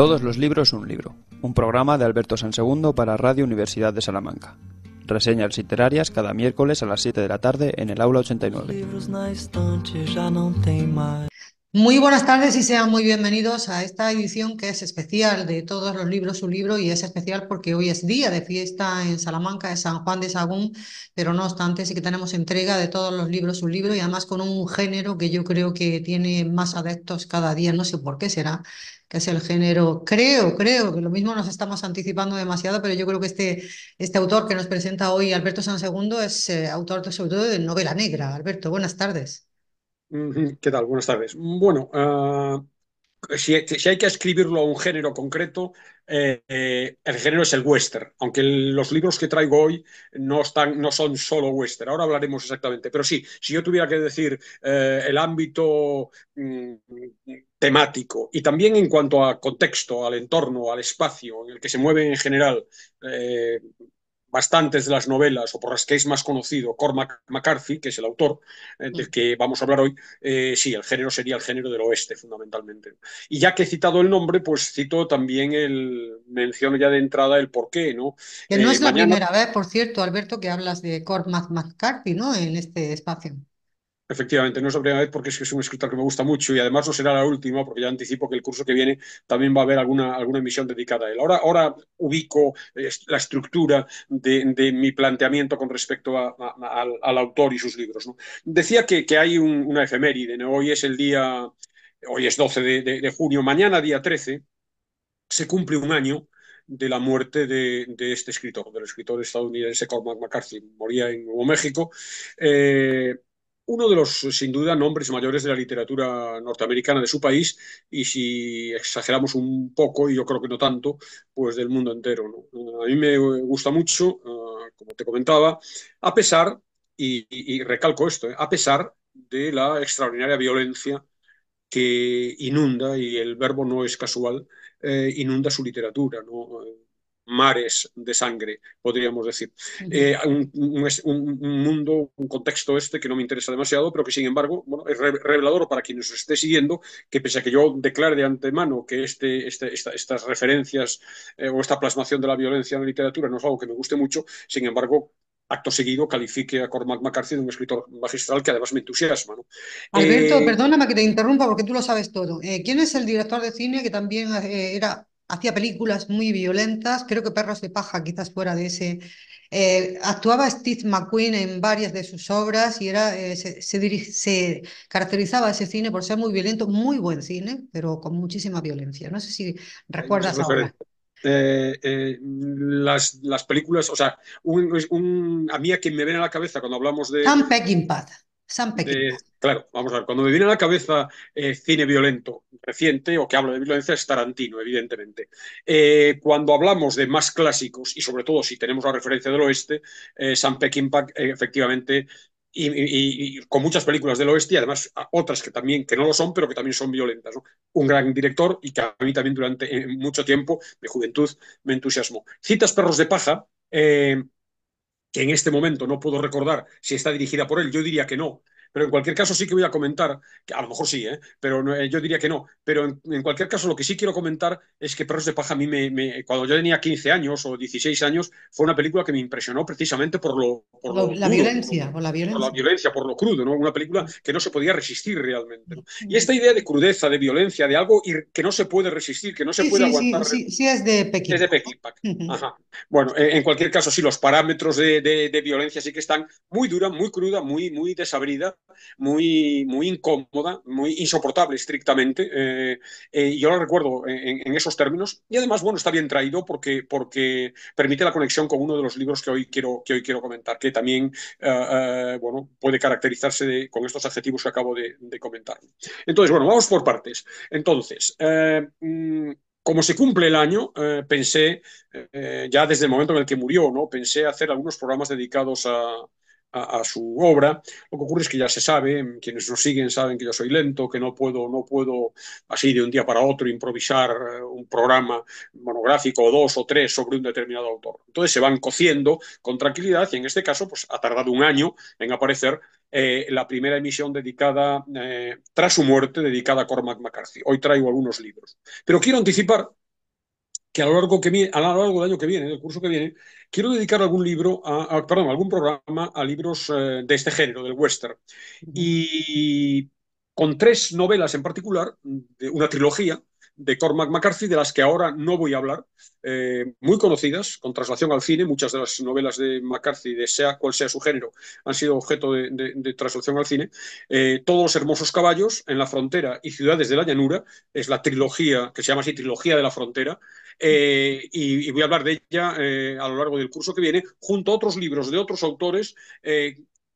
Todos los libros un libro, un programa de Alberto Sansegundo para Radio Universidad de Salamanca. Reseñas literarias cada miércoles a las 7 de la tarde en el aula 89. Muy buenas tardes y sean muy bienvenidos a esta edición que es especial de todos los libros su libro y es especial porque hoy es día de fiesta en Salamanca de San Juan de Sagún, pero no obstante sí que tenemos entrega de todos los libros su libro y además con un género que yo creo que tiene más adeptos cada día, no sé por qué será, que es el género, creo, creo, que lo mismo nos estamos anticipando demasiado, pero yo creo que este, este autor que nos presenta hoy, Alberto Sansegundo, es eh, autor sobre todo de novela negra. Alberto, buenas tardes. ¿Qué tal? Buenas tardes. Bueno, uh, si, hay que escribirlo a un género concreto, eh, el género es el western, aunque los libros que traigo hoy no, están, no son solo western, ahora hablaremos exactamente, pero sí, si yo tuviera que decir eh, el ámbito mm, temático y también en cuanto a contexto, al entorno, al espacio en el que se mueve en general eh, bastantes de las novelas o por las que es más conocido Cormac McCarthy, que es el autor eh, del que vamos a hablar hoy, eh, sí, el género sería el género del oeste fundamentalmente. Y ya que he citado el nombre, pues cito también el, menciono ya de entrada el porqué, ¿no? Que no eh, es la mañana... primera vez, por cierto, Alberto, que hablas de Cormac McCarthy, ¿no? En este espacio. Efectivamente, no es la primera vez porque es que es un escritor que me gusta mucho y además no será la última porque ya anticipo que el curso que viene también va a haber alguna, alguna emisión dedicada a él. Ahora, ahora ubico eh, la estructura de, de, mi planteamiento con respecto a, al, autor y sus libros. Decía que, que hay un, una efeméride, hoy es el día, hoy es 12 de, de, junio, mañana día 13 se cumple un año de la muerte de, de, este escritor, del escritor estadounidense Cormac McCarthy. Moría en Nuevo México. Eh, uno de los, sin duda, nombres mayores de la literatura norteamericana de su país y si exageramos un poco, y yo creo que no tanto, pues del mundo entero. A mí me gusta mucho, uh, como te comentaba, a pesar, y, recalco esto, ¿eh? a pesar de la extraordinaria violencia que inunda, y el verbo no es casual, eh, inunda su literatura. Mares de sangre, podríamos decir. Eh, un, un, un, mundo, un contexto este que no me interesa demasiado, pero que sin embargo bueno, es revelador para quien nos esté siguiendo, que pese a que yo declare de antemano que este, este, esta, estas referencias eh, o esta plasmación de la violencia en la literatura no es algo que me guste mucho, sin embargo, acto seguido califique a Cormac McCarthy de un escritor magistral que además me entusiasma. ¿no? Alberto, eh... perdóname que te interrumpa porque tú lo sabes todo. Eh, ¿Quién es el director de cine que también eh, era hacía películas muy violentas, creo que Perros de Paja quizás fuera de ese. Eh, actuaba Steve McQueen en varias de sus obras y era, eh, se, se, se, caracterizaba ese cine por ser muy violento, muy buen cine, pero con muchísima violencia. No sé si recuerdas ahora. Eh, eh, las, las, películas, o sea, un, un, a mí a quien me viene a la cabeza cuando hablamos de... Sam Peckinpah. Peckinpah. Claro, vamos a ver, cuando me viene a la cabeza eh, cine violento reciente o que habla de violencia es Tarantino, evidentemente. Eh, cuando hablamos de más clásicos y sobre todo si tenemos la referencia del oeste, eh, Peckinpah efectivamente y, con muchas películas del oeste y además otras que también que no lo son pero que también son violentas un gran director y que a mí también durante mucho tiempo de juventud me entusiasmó citas perros de paja eh, que en este momento no puedo recordar si está dirigida por él yo diría que no pero en cualquier caso sí que voy a comentar, que a lo mejor sí, ¿eh? pero no, yo diría que no, pero en, en, cualquier caso lo que sí quiero comentar es que Perros de Paja a mí me, me, cuando yo tenía 15 años o 16 años, fue una película que me impresionó precisamente por lo... Por lo la, crudo, violencia, por, por, la violencia, por la violencia. Por lo crudo, ¿no? Una película que no se podía resistir realmente. ¿no? Y esta idea de crudeza, de violencia, de algo que no se puede resistir, que no se sí, puede sí, aguantar. Sí, sí, sí, es de Pekín. Es de Pekín. Ajá. Bueno, en cualquier caso, sí, los parámetros de, de, de violencia sí que están muy dura, muy cruda, muy, muy desabrida, muy muy, incómoda, muy insoportable estrictamente. Eh, eh, yo lo recuerdo en, en, esos términos. Y además, bueno, está bien traído porque, porque permite la conexión con uno de los libros que hoy quiero, que hoy quiero comentar, que también uh, uh, bueno, puede caracterizarse de, con estos adjetivos que acabo de, de, comentar. Entonces, bueno, vamos por partes. Entonces, uh, como se cumple el año, eh, pensé, eh, ya desde el momento en el que murió, ¿no? pensé hacer algunos programas dedicados a, a, su obra. Lo que ocurre es que ya se sabe, quienes nos siguen saben que yo soy lento, que no puedo, no puedo así de un día para otro improvisar eh, un programa monográfico o dos o tres sobre un determinado autor. Entonces se van cociendo con tranquilidad y en este caso pues ha tardado un año en aparecer eh, la primera emisión dedicada, eh, tras su muerte, dedicada a Cormac McCarthy. Hoy traigo algunos libros. Pero quiero anticipar que a lo largo, que, a lo largo del año que viene, del curso que viene, quiero dedicar algún libro, a, perdón, algún programa a libros eh, de este género, del western. Y con tres novelas en particular, de una trilogía, de Cormac McCarthy, de las que ahora no voy a hablar, eh, muy conocidas, con traslación al cine. Muchas de las novelas de McCarthy, de sea cual sea su género, han sido objeto de, traslación al cine. Eh, Todos los hermosos caballos, En la frontera y Ciudades de la llanura, es la trilogía, que se llama así, Trilogía de la Frontera, eh, y, voy a hablar de ella a lo largo del curso que viene, junto a otros libros de otros autores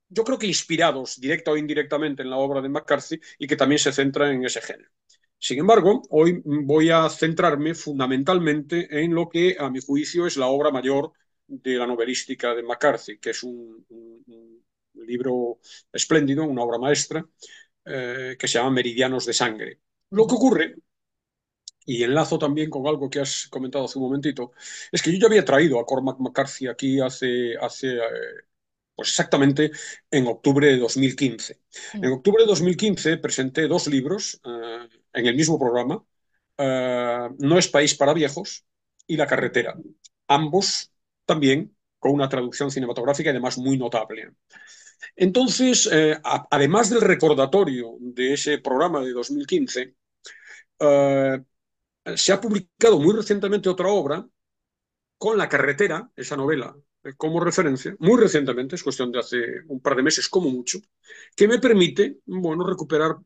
yo creo que inspirados directa o indirectamente en la obra de McCarthy y que también se centra en ese género. Sin embargo, hoy voy a centrarme fundamentalmente en lo que, a mi juicio, es la obra mayor de la novelística de McCarthy, que es un, libro espléndido, una obra maestra, eh, que se llama Meridianos de Sangre. Lo que ocurre, y enlazo también con algo que has comentado hace un momentito, es que yo ya había traído a Cormac McCarthy aquí hace, hace eh, pues exactamente en octubre de 2015. En octubre de 2015 presenté dos libros eh, en el mismo programa, eh, No es país para viejos y La carretera, ambos también con una traducción cinematográfica además muy notable. Entonces, eh, además del recordatorio de ese programa de 2015, se ha publicado muy recientemente otra obra con La carretera, esa novela como referencia, muy recientemente, es cuestión de hace un par de meses como mucho, que me permite, bueno, recuperar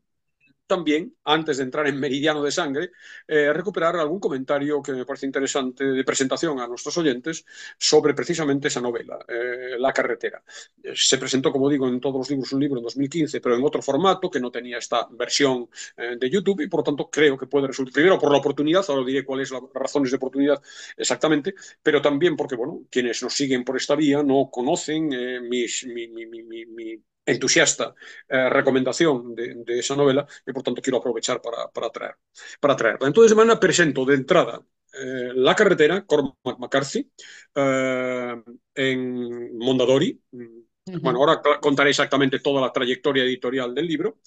también, antes de entrar en meridiano de sangre, eh, recuperar algún comentario que me parece interesante de presentación a nuestros oyentes sobre precisamente esa novela, eh, La carretera. Eh, se presentó, como digo, en todos los libros un libro en 2015, pero en otro formato que no tenía esta versión de YouTube y por lo tanto creo que puede resultar, primero por la oportunidad, ahora diré cuáles las razones de oportunidad exactamente, pero también porque, bueno, quienes nos siguen por esta vía no conocen mi entusiasta eh, recomendación de, esa novela y por tanto quiero aprovechar para, para, traer, para traerla. Entonces, de manera presento de entrada eh, La carretera, Cormac McCarthy, eh, en Mondadori. Bueno, ahora contaré exactamente toda la trayectoria editorial del libro.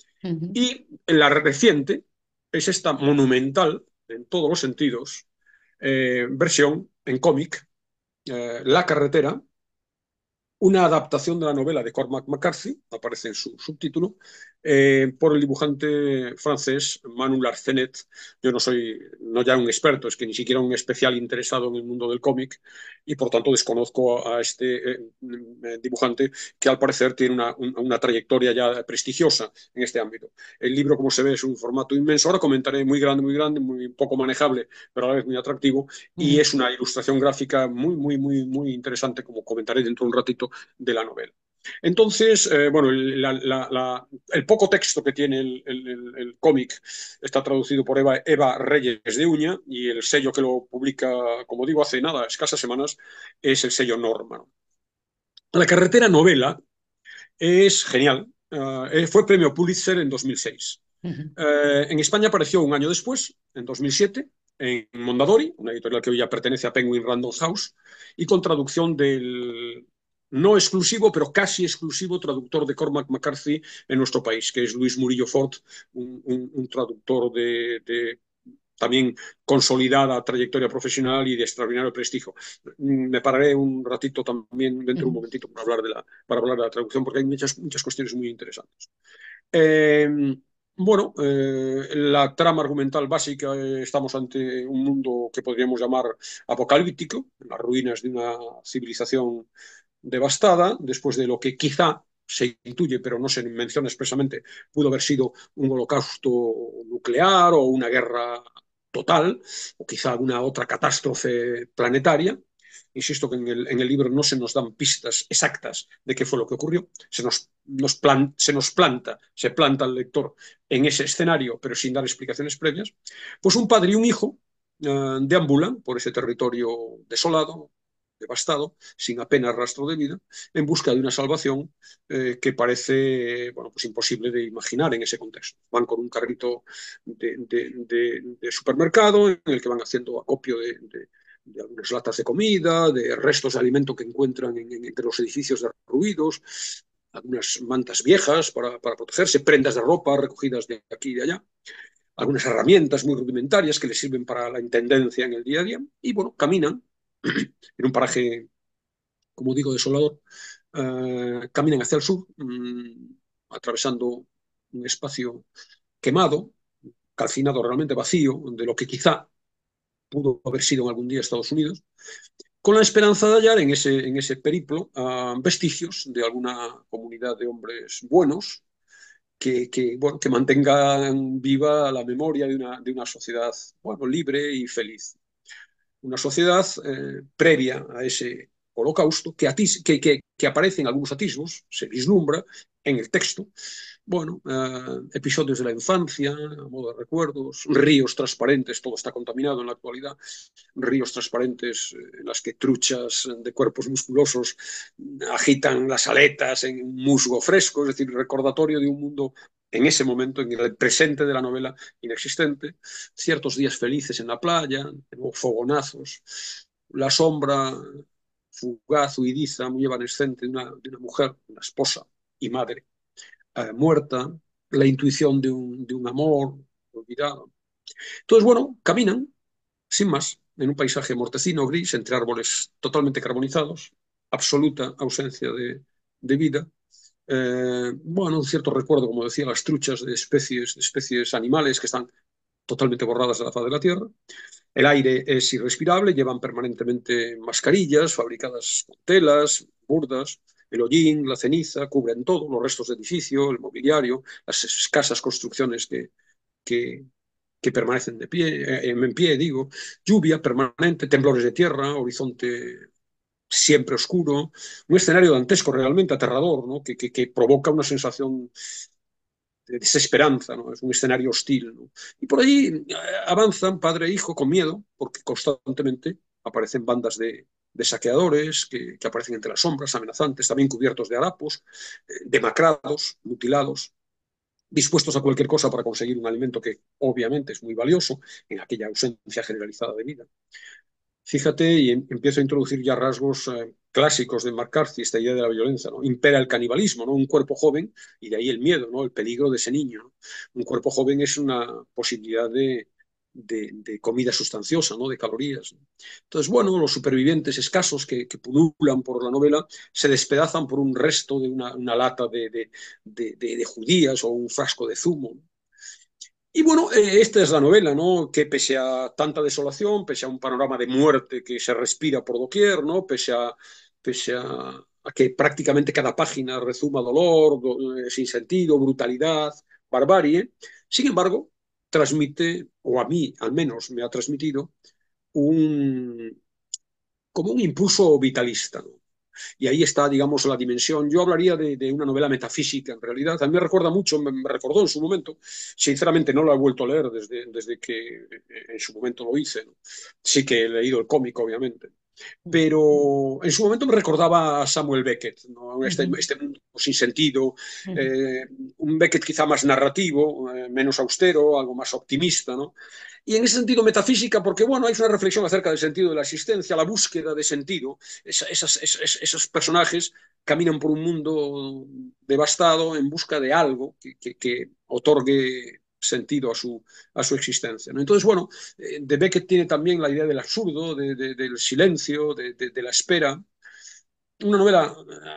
Y la reciente es esta monumental, en todos los sentidos, versión en cómic, La carretera, una adaptación de la novela de Cormac McCarthy, aparece en su subtítulo, eh, por el dibujante francés Manu Larcenet. Yo no soy, no ya un experto, es que ni siquiera un especial interesado en el mundo del cómic y por tanto desconozco a este eh, eh, dibujante que al parecer tiene una, una, trayectoria ya prestigiosa en este ámbito. El libro, como se ve, es un formato inmenso. Ahora comentaré muy grande, muy grande, muy poco manejable, pero a la vez muy atractivo y es una ilustración gráfica muy, muy, muy, muy interesante, como comentaré dentro de un ratito, de la novela. Entonces, eh, bueno, el poco texto que tiene el, cómic está traducido por Eva, Eva, Reyes de Uña y el sello que lo publica, como digo, hace nada, escasas semanas, es el sello Norma. La carretera novela es genial. Eh, fue premio Pulitzer en 2006. Eh, en España apareció un año después, en 2007, en Mondadori, una editorial que hoy ya pertenece a Penguin Random House, y con traducción del no exclusivo, pero casi exclusivo traductor de Cormac McCarthy en nuestro país, que es Luis Murillo Fort, un, traductor de, también consolidada trayectoria profesional y de extraordinario prestigio. Me pararé un ratito también, dentro de un momentito, para hablar de la, para hablar de la traducción, porque hay muchas, muchas cuestiones muy interesantes. Em, bueno, eh, la trama argumental básica, eh, estamos ante un mundo que podríamos llamar apocalíptico, en las ruinas de una civilización devastada, después de lo que quizá se intuye, pero no se menciona expresamente, pudo haber sido un holocausto nuclear o una guerra total, o quizá alguna otra catástrofe planetaria. Insisto que en el, libro no se nos dan pistas exactas de qué fue lo que ocurrió, se nos, se nos planta, se planta el lector en ese escenario, pero sin dar explicaciones previas. Pues un padre y un hijo uh, deambulan por ese territorio desolado, devastado, sin apenas rastro de vida, en busca de una salvación eh, que parece bueno, pues imposible de imaginar en ese contexto. Van con un carrito de, supermercado en el que van haciendo acopio de, algunas latas de comida, de restos de alimento que encuentran entre los edificios derruidos, algunas mantas viejas para, para protegerse, prendas de ropa recogidas de aquí y de allá algunas herramientas muy rudimentarias que les sirven para la intendencia en el día a día, y bueno, caminan en un paraje, como digo, desolador, uh, caminan hacia el sur, um, atravesando un espacio quemado, calcinado realmente vacío, de lo que quizá pudo haber sido en algún día Estados Unidos, con la esperanza de hallar en ese, en ese periplo uh, vestigios de alguna comunidad de hombres buenos que, que, bueno, que mantengan viva la memoria de una, de una sociedad bueno, libre y feliz. Una sociedad eh, previa a ese holocausto que, atis, que, que, que aparece en algunos atisbos, se vislumbra en el texto, bueno, uh, episodios de la infancia, a modo de recuerdos, ríos transparentes, todo está contaminado en la actualidad, ríos transparentes eh, en las que truchas de cuerpos musculosos agitan las aletas en musgo fresco, es decir, recordatorio de un mundo en ese momento, en el presente de la novela inexistente, ciertos días felices en la playa, fogonazos, la sombra fugaz, huidiza, muy evanescente de una, de una mujer, una esposa y madre, eh, muerta, la intuición de un, amor olvidado. Entonces, bueno, caminan, sin más, en un paisaje mortecino, gris, entre árboles totalmente carbonizados, absoluta ausencia de vida. Eh, bueno, un cierto recuerdo, como decía, las truchas de especies, de especies animales que están totalmente borradas de la faz de la Tierra. El aire es irrespirable, llevan permanentemente mascarillas fabricadas con telas, burdas, el hollín, la ceniza, cubren todo, los restos de edificio, el mobiliario, las escasas construcciones que, que, que permanecen de pie, eh, en pie, digo, lluvia permanente, temblores de tierra, horizonte siempre oscuro, un escenario dantesco realmente aterrador, que, provoca una sensación de desesperanza, ¿no? es un escenario hostil. Y por allí eh, avanzan padre e hijo con miedo, porque constantemente aparecen bandas de, saqueadores que, que, aparecen entre las sombras, amenazantes, también cubiertos de harapos, eh, demacrados, mutilados, dispuestos a cualquier cosa para conseguir un alimento que obviamente es muy valioso en aquella ausencia generalizada de vida. Fíjate, y em, empiezo a introducir ya rasgos eh, clásicos de McCarthy, esta idea de la violencia, ¿no? Impera el canibalismo, ¿no? Un cuerpo joven, y de ahí el miedo, ¿no? El peligro de ese niño. Un cuerpo joven es una posibilidad de, comida sustanciosa, ¿no? de calorías. Entonces, bueno, los supervivientes escasos que, que, pululan por la novela se despedazan por un resto de una, lata de, judías o un frasco de zumo. Y bueno, eh, esta es la novela, ¿no? Que pese a tanta desolación, pese a un panorama de muerte que se respira por doquier, ¿no? Pese a, pese a, que prácticamente cada página rezuma dolor, do, eh, sin sentido, brutalidad, barbarie, sin embargo, transmite, o a mí al menos me ha transmitido, un, como un impulso vitalista. ¿no? Y ahí está, digamos, la dimensión. Yo hablaría de, de, una novela metafísica, en realidad. A mí me recuerda mucho, me, recordó en su momento. Sinceramente no lo he vuelto a leer desde, desde que en su momento lo hice. Sí que he leído el cómic, obviamente pero en su momento me recordaba a Samuel Beckett, ¿no? este, este, mundo sin sentido, eh, un Beckett quizá más narrativo, eh, menos austero, algo más optimista, ¿no? Y en ese sentido metafísica, porque bueno, hay una reflexión acerca del sentido de la existencia, la búsqueda de sentido. Esas, esos personajes caminan por un mundo devastado en busca de algo que, que, que otorgue sentido a su, a su existencia. ¿no? Entonces, bueno, eh, de Beckett tiene también la idea del absurdo, de, de, del silencio, de, de, la espera. Una novela,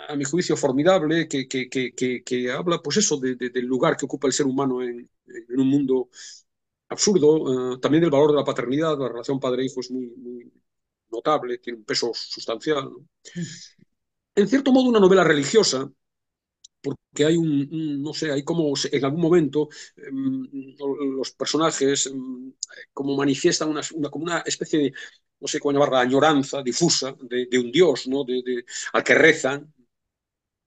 a mi juicio, formidable, que, que, que, que habla, pues eso, del lugar que ocupa el ser humano en, en un mundo absurdo, uh, también del valor de la paternidad, la relación padre-hijo es muy, muy, notable, tiene un peso sustancial. ¿no? En cierto modo, una novela religiosa, porque hay un, no sé, hay como en algún momento um, los personajes um, como manifiestan una, como una especie de, no sé cómo llamarla, añoranza difusa de, de un Dios, ¿no? De, al que rezan,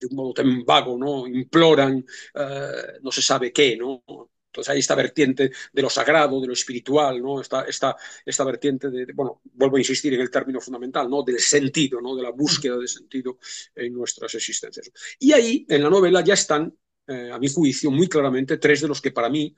de un modo tan vago, ¿no? Imploran, uh, no se sabe qué, ¿no? Entonces hay esta vertiente de lo sagrado, de lo espiritual, ¿no? Esta, esta, esta vertiente de, bueno, vuelvo a insistir en el término fundamental, ¿no? Del sentido, ¿no? De la búsqueda de sentido en nuestras existencias. Y ahí, en la novela, ya están, eh, a mi juicio, muy claramente tres de los que para mí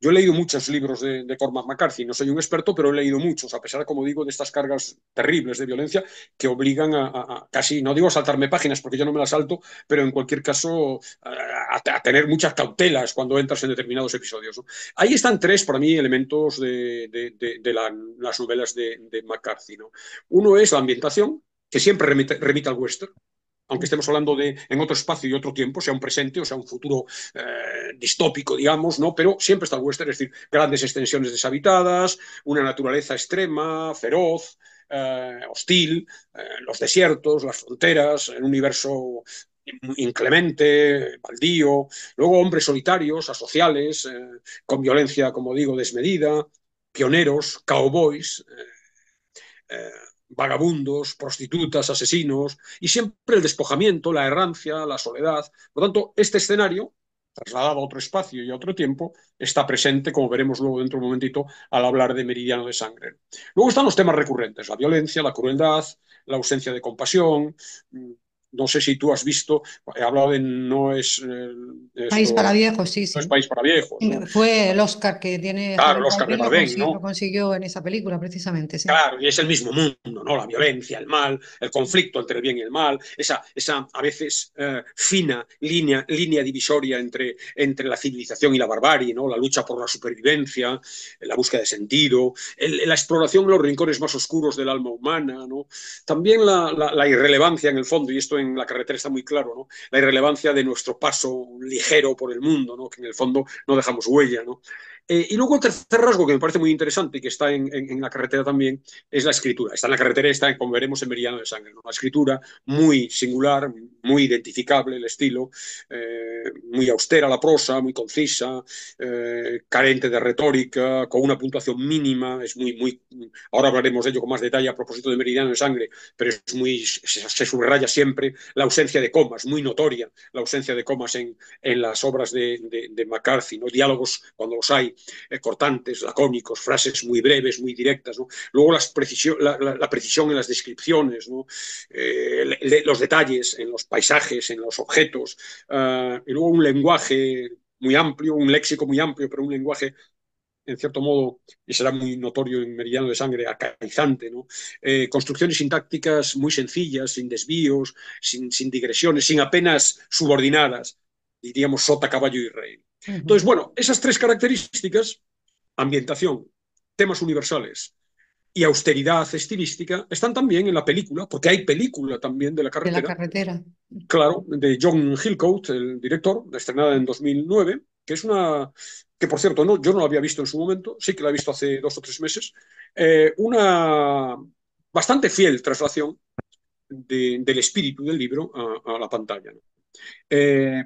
Yo he leído muchos libros de, Cormac McCarthy, no soy un experto, pero he leído muchos, a pesar, como digo, de estas cargas terribles de violencia que obligan a, casi, no digo saltarme páginas porque yo no me las salto, pero en cualquier caso a, tener muchas cautelas cuando entras en determinados episodios. Ahí están tres, para mí, elementos de, de, de la, las novelas de, McCarthy. ¿no? Uno es la ambientación, que siempre remite, remite al western, aunque estemos hablando de en otro espacio y otro tiempo, sea un presente o sea un futuro eh, distópico, digamos, ¿no? Pero siempre está el western, es decir, grandes extensiones deshabitadas, una naturaleza extrema, feroz, eh, hostil, eh, los desiertos, las fronteras, el universo inclemente, baldío, luego hombres solitarios, asociales, con violencia, como digo, desmedida, pioneros, cowboys, vagabundos, prostitutas, asesinos, y siempre el despojamiento, la errancia, la soledad. Por lo tanto, este escenario, trasladado a otro espacio y a otro tiempo, está presente, como veremos luego dentro de un momentito, al hablar de Meridiano de Sangre. Luego están los temas recurrentes, la violencia, la crueldad, la ausencia de compasión, no sé si tú has visto, he hablado de no es... Eh, país para viejos, sí, sí. No es País para viejos. ¿no? Fue el Oscar que tiene... Claro, el Oscar de Bardem, ¿no? Lo consiguió en esa película, precisamente. Sí. Claro, y es el mismo mundo, ¿no? La violencia, el mal, el conflicto entre el bien y el mal, esa, esa a veces eh, fina línea, línea divisoria entre, entre la civilización y la barbarie, ¿no? La lucha por la supervivencia, la búsqueda de sentido, el, la exploración de los rincones más oscuros del alma humana, ¿no? También la, la, la irrelevancia en el fondo, y esto en la carretera está muy claro, ¿no? La irrelevancia de nuestro paso ligero por el mundo, ¿no? Que en el fondo no dejamos huella, ¿no? Eh, y luego el tercer rasgo que me parece muy interesante y que está en, en, la carretera también es la escritura. Está en la carretera, está, como veremos, en Meridiano de Sangre. ¿no? La escritura muy singular, muy identificable el estilo, eh, muy austera la prosa, muy concisa, eh, carente de retórica, con una puntuación mínima. Es muy, muy. Ahora hablaremos de ello con más detalle a propósito de Meridiano de Sangre, pero es muy. Se, se subraya siempre la ausencia de comas, muy notoria la ausencia de comas en, en las obras de, de, de McCarthy. ¿no? Diálogos, cuando los hay, eh, cortantes, lacónicos, frases muy breves, muy directas. Luego la, precisión en las descripciones, eh, los detalles en los paisajes, en los objetos, uh, y luego un lenguaje muy amplio, un léxico muy amplio, pero un lenguaje en cierto modo, y será muy notorio en Meridiano de Sangre, acariciante, ¿no? Eh, construcciones sintácticas muy sencillas, sin desvíos, sin, sin, digresiones, sin apenas subordinadas, diríamos sota, caballo y rey. Entonces, bueno, esas tres características, ambientación, temas universales y austeridad estilística, están también en la película, porque hay película también de la carretera. De la carretera. Claro, de John Hillcoat, el director, estrenada en 2009, que es una, que por cierto, no, yo no la había visto en su momento, sí que la he visto hace dos o tres meses, eh, una bastante fiel traslación de, del espíritu del libro a, a la pantalla. ¿no? Eh,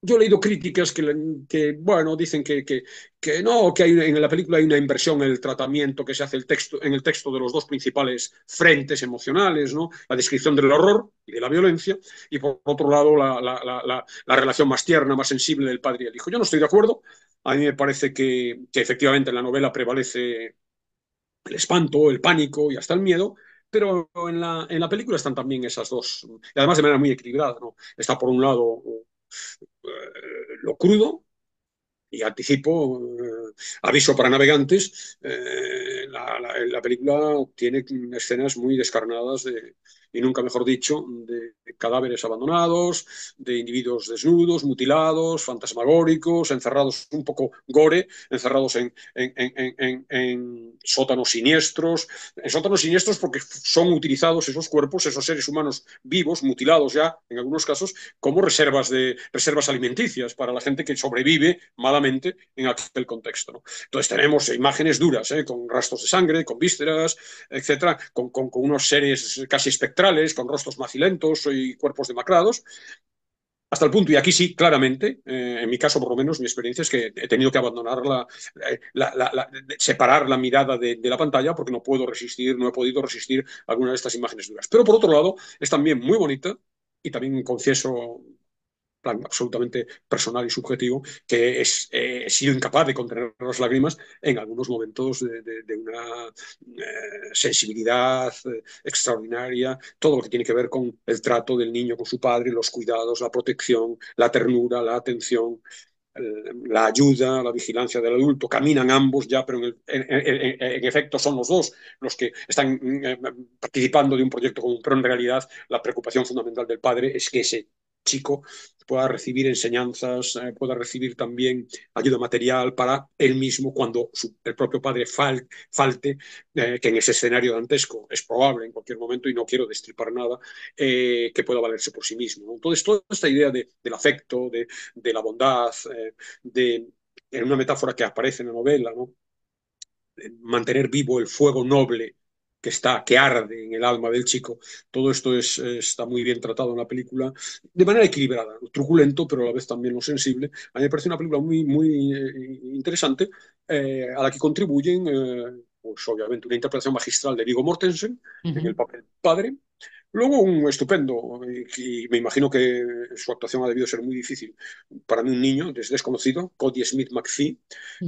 yo he leído críticas que, que bueno, dicen que, que, que, no, que hay, en la película hay una inversión en el tratamiento que se hace el texto, en el texto de los dos principales frentes emocionales, ¿no? La descripción del horror y de la violencia, y por otro lado la, la, la, la relación más tierna, más sensible del padre y el hijo. Yo no estoy de acuerdo. A mí me parece que, que efectivamente en la novela prevalece el espanto, el pánico y hasta el miedo, pero en la, en la película están también esas dos, y además de manera muy equilibrada, ¿no? Está por un lado lo crudo y anticipo, eh, aviso para navegantes, eh, la, la, película tiene escenas muy descarnadas de, y nunca mejor dicho, de cadáveres abandonados, de individuos desnudos, mutilados, fantasmagóricos, encerrados un poco gore, encerrados en, en, en, en, sótanos siniestros, en sótanos siniestros porque son utilizados esos cuerpos, esos seres humanos vivos, mutilados ya, en algunos casos, como reservas, de, reservas alimenticias para la gente que sobrevive malamente en aquel contexto. ¿no? Entonces tenemos imágenes duras, ¿eh? con rastros de sangre, con vísceras, etcétera, con, con, con unos seres casi con rostros macilentos y cuerpos demacrados, hasta el punto, y aquí sí, claramente, eh, en mi caso por lo menos, mi experiencia es que he tenido que abandonar la, la separar la mirada de, de, la pantalla porque no puedo resistir, no he podido resistir alguna de estas imágenes duras. Pero por otro lado, es también muy bonita y también confieso plan absolutamente personal y subjetivo, que es, eh, he sido incapaz de contener las lágrimas en algunos momentos de, una eh, sensibilidad eh, extraordinaria, todo lo que tiene que ver con el trato del niño con su padre, los cuidados, la protección, la ternura, la atención. la ayuda, la vigilancia del adulto, caminan ambos ya, pero en, en, efecto son los dos los que están eh, participando de un proyecto común, pero en realidad la preocupación fundamental del padre es que ese chico pueda recibir enseñanzas, eh, pueda recibir también ayuda material para él mismo cuando el propio padre fal, falte, eh, que en ese escenario dantesco es probable en cualquier momento y no quiero destripar nada, eh, que pueda valerse por sí mismo. Entonces, toda esta idea de, del afecto, de, de la bondad, de, en una metáfora que aparece en la novela, ¿no? mantener vivo el fuego noble que está, que arde en el alma del chico. Todo esto es, está muy bien tratado en la película, de manera equilibrada, truculento, pero a la vez también lo sensible. A mí me parece una película muy, muy eh, interesante, eh, a la que contribuyen, eh, pues obviamente, una interpretación magistral de Viggo Mortensen uh -huh. en el papel padre, Luego un estupendo, y me imagino que su actuación ha debido ser muy difícil. Para mí un niño es desconocido, Cody Smith McPhee,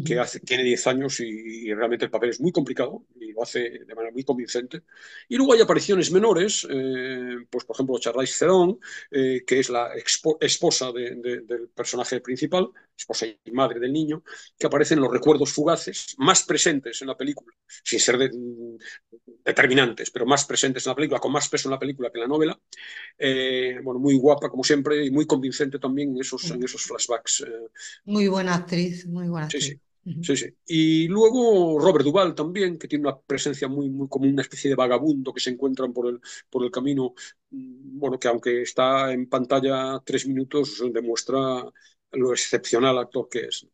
que hace, tiene 10 años y, y, realmente el papel es muy complicado y lo hace de manera muy convincente. Y luego hay apariciones menores, eh, pues por ejemplo Charlize Theron, eh, que es la esposa de, de, del personaje principal, esposa y madre del niño, que aparecen los recuerdos fugaces, más presentes en la película, sin ser de, determinantes, pero más presentes en la película, con más peso en la película que en la novela. Eh, bueno, muy guapa, como siempre, y muy convincente también en esos, en esos flashbacks. Muy buena actriz, muy buena actriz. Sí, sí. Sí, sí. Y luego Robert Duvall también, que tiene una presencia muy, muy como una especie de vagabundo que se encuentran por el, por el camino, bueno, que aunque está en pantalla tres minutos, demuestra lo excepcional actor que es.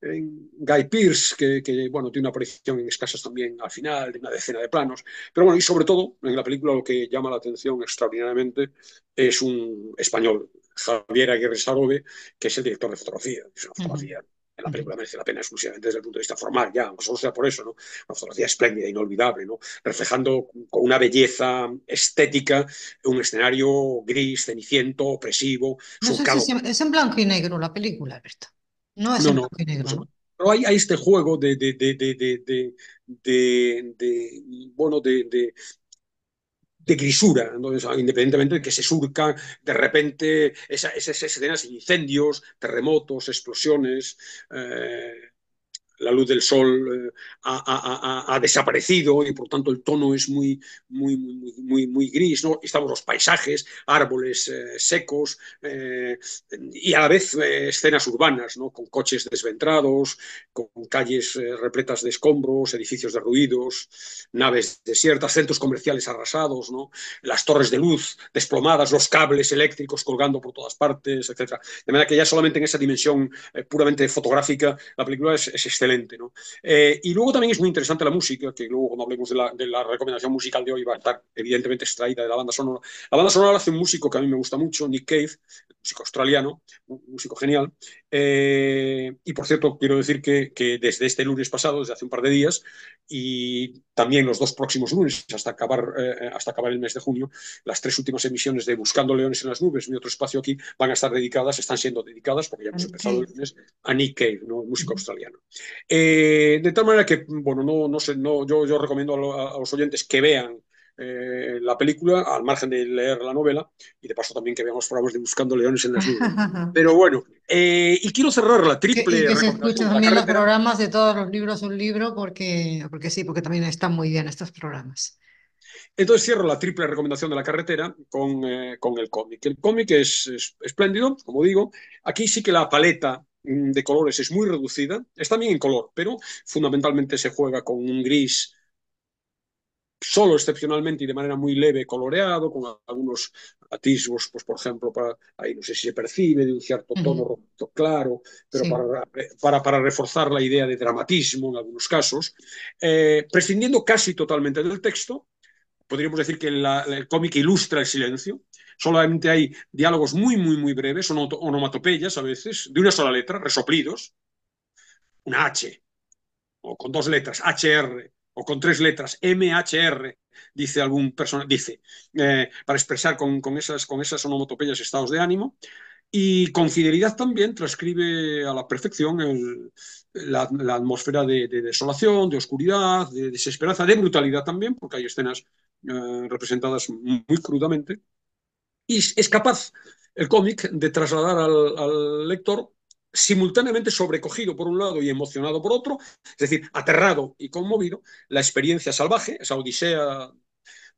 Guy Pearce, que, que, bueno, tiene una aparición en escasas también al final, de una decena de planos. Pero bueno, y sobre todo, en la película lo que llama la atención extraordinariamente es un español, Javier Aguirre Sarobe, que es el director de fotografía. Es una fotografía. Uh -huh. La película merece la pena exclusivamente desde el punto de vista formal, ya, aunque solo sea por eso, ¿no? Una fotografía espléndida, inolvidable, ¿no? Reflejando con una belleza estética un escenario gris, ceniciento, opresivo, no surcado. Sé si es en blanco y negro la película, Alberto. No es no, en blanco y negro, ¿no? Pero hay, hay, este juego de, de, de, de bueno, de, de grisura, independientemente de que se surca de repente esa, esas escenas, incendios, terremotos, explosiones, eh, la luz del sol eh, ha, desaparecido y por tanto el tono es muy, muy, muy, muy, gris. ¿no? Estamos los paisajes, árboles eh, secos eh, y a la vez escenas urbanas, ¿no? con coches desventrados, con calles repletas de escombros, edificios derruidos, naves desiertas, centros comerciales arrasados, ¿no? las torres de luz desplomadas, los cables eléctricos colgando por todas partes, etc. De manera que ya solamente en esa dimensión puramente fotográfica la película es, es excelente. ¿no? Eh, y luego también es muy interesante la música, que luego cuando hablemos de la, recomendación musical de hoy va a estar evidentemente extraída de la banda sonora. La banda sonora hace un músico que a mí me gusta mucho, Nick Cave, músico australiano, un músico genial. Eh, y por cierto, quiero decir que, que, desde este lunes pasado, desde hace un par de días, y también los dos próximos lunes, hasta acabar, eh, hasta acabar el mes de junio, las tres últimas emisiones de Buscando Leones en las Nubes, mi otro espacio aquí, van a estar dedicadas, están siendo dedicadas, porque ya hemos empezado el lunes, a Nick Cave, ¿no? músico australiano. Eh, de tal manera que, bueno, no, no sé, no, yo, yo recomiendo a, los oyentes que vean eh, la película, al margen de leer la novela, y de paso también que veamos programas de Buscando Leones en las nubes. Pero bueno, eh, y quiero cerrar la triple. Y que se escuchen también los programas de todos los libros, un libro, porque, porque sí, porque también están muy bien estos programas. Entonces cierro la triple recomendación de la carretera con, eh, con el cómic. El cómic es, es, espléndido, como digo. Aquí sí que la paleta mm, de colores es muy reducida. Está bien en color, pero fundamentalmente se juega con un gris solo excepcionalmente y de manera muy leve coloreado, con algunos atisbos, pues por ejemplo, para, ahí no sé si se percibe de un cierto tono uh -huh. claro, pero sí. para, para, para, reforzar la idea de dramatismo en algunos casos, eh, prescindiendo casi totalmente del texto, podríamos decir que la, el cómic ilustra el silencio, solamente hay diálogos muy, muy, muy breves, son onomatopeyas a veces, de una sola letra, resoplidos, una H, o con dos letras, HR, o con tres letras, MHR, dice algún persona, dice, eh, para expresar con, con, esas, con esas estados de ánimo, y con fidelidad también transcribe a la perfección la, atmósfera de, de, desolación, de oscuridad, de desesperanza, de brutalidad también, porque hay escenas eh, representadas muy crudamente, y es capaz el cómic de trasladar al lector simultáneamente sobrecogido por un lado y emocionado por otro, es decir, aterrado y conmovido, la experiencia salvaje, esa odisea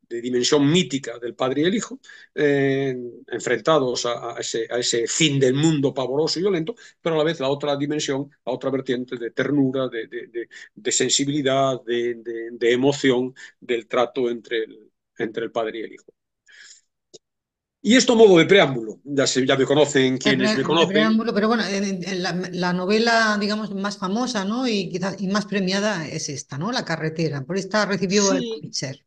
de dimensión mítica del padre y el hijo, eh, enfrentados a, ese, fin del mundo pavoroso y violento, pero a la vez la otra dimensión, la otra vertiente de ternura, de, sensibilidad, de, emoción del trato entre el padre y el hijo. Y esto a modo de preámbulo, ya, se, ya me conocen quienes me conocen. Preámbulo, pero bueno, la, la, novela, digamos, más famosa ¿no? y, quizás, y más premiada es esta, ¿no? La carretera. Por esta recibió sí. el Pulitzer.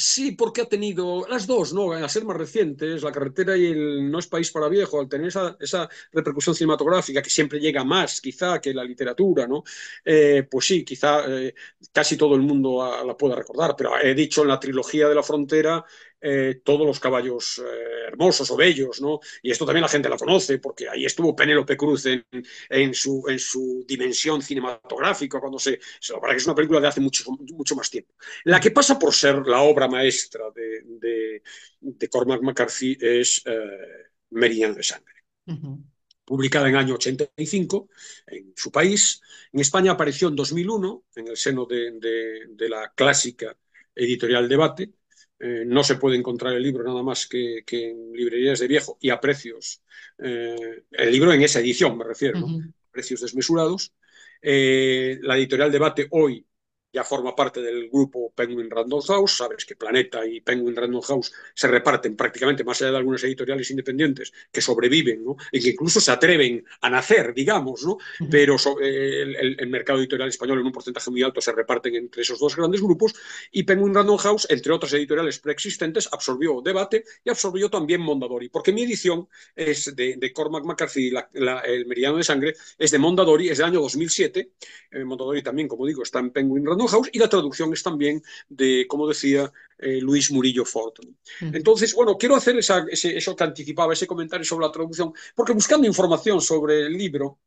Sí, porque ha tenido las dos, ¿no? A ser más recientes, La carretera y el No es país para viejo, al tener esa, esa repercusión cinematográfica que siempre llega más, quizá, que la literatura, ¿no? Eh, pues sí, quizá eh, casi todo el mundo a, la pueda recordar, pero he dicho en la trilogía de la frontera eh, todos los caballos eh, hermosos o bellos, ¿no? Y esto también la gente la conoce, porque ahí estuvo Penélope Cruz en, en, su, en su dimensión cinematográfica, cuando se, se lo que es una película de hace mucho, mucho más tiempo. La que pasa por ser la obra maestra de, de, de Cormac McCarthy es eh, Meridiano de Sangre. Uh -huh publicada en el año 85 en su país. En España apareció en 2001 en el seno de, de la clásica editorial Debate eh, no se puede encontrar el libro nada más que, que en librerías de viejo y a precios, eh, el libro en esa edición me refiero, uh -huh. precios desmesurados. Eh, la editorial Debate hoy ya forma parte del grupo Penguin Random House. Sabes que Planeta y Penguin Random House se reparten prácticamente, más allá de algunas editoriales independientes que sobreviven ¿no? y que incluso se atreven a nacer, digamos, ¿no? Pero eh, el, el, mercado editorial español en un porcentaje muy alto se reparten entre esos dos grandes grupos y Penguin Random House, entre otras editoriales preexistentes, absorbió Debate y absorbió también Mondadori, porque mi edición es de, de Cormac McCarthy, la, la, El Meridiano de Sangre, es de Mondadori, es del año 2007. Eh, Mondadori también, como digo, está en Penguin Random House y la traducción es también de, como decía, eh, Luis Murillo Ford. Entonces, bueno, quiero hacer esa, ese, eso que anticipaba, ese comentario sobre la traducción, porque buscando información sobre el libro,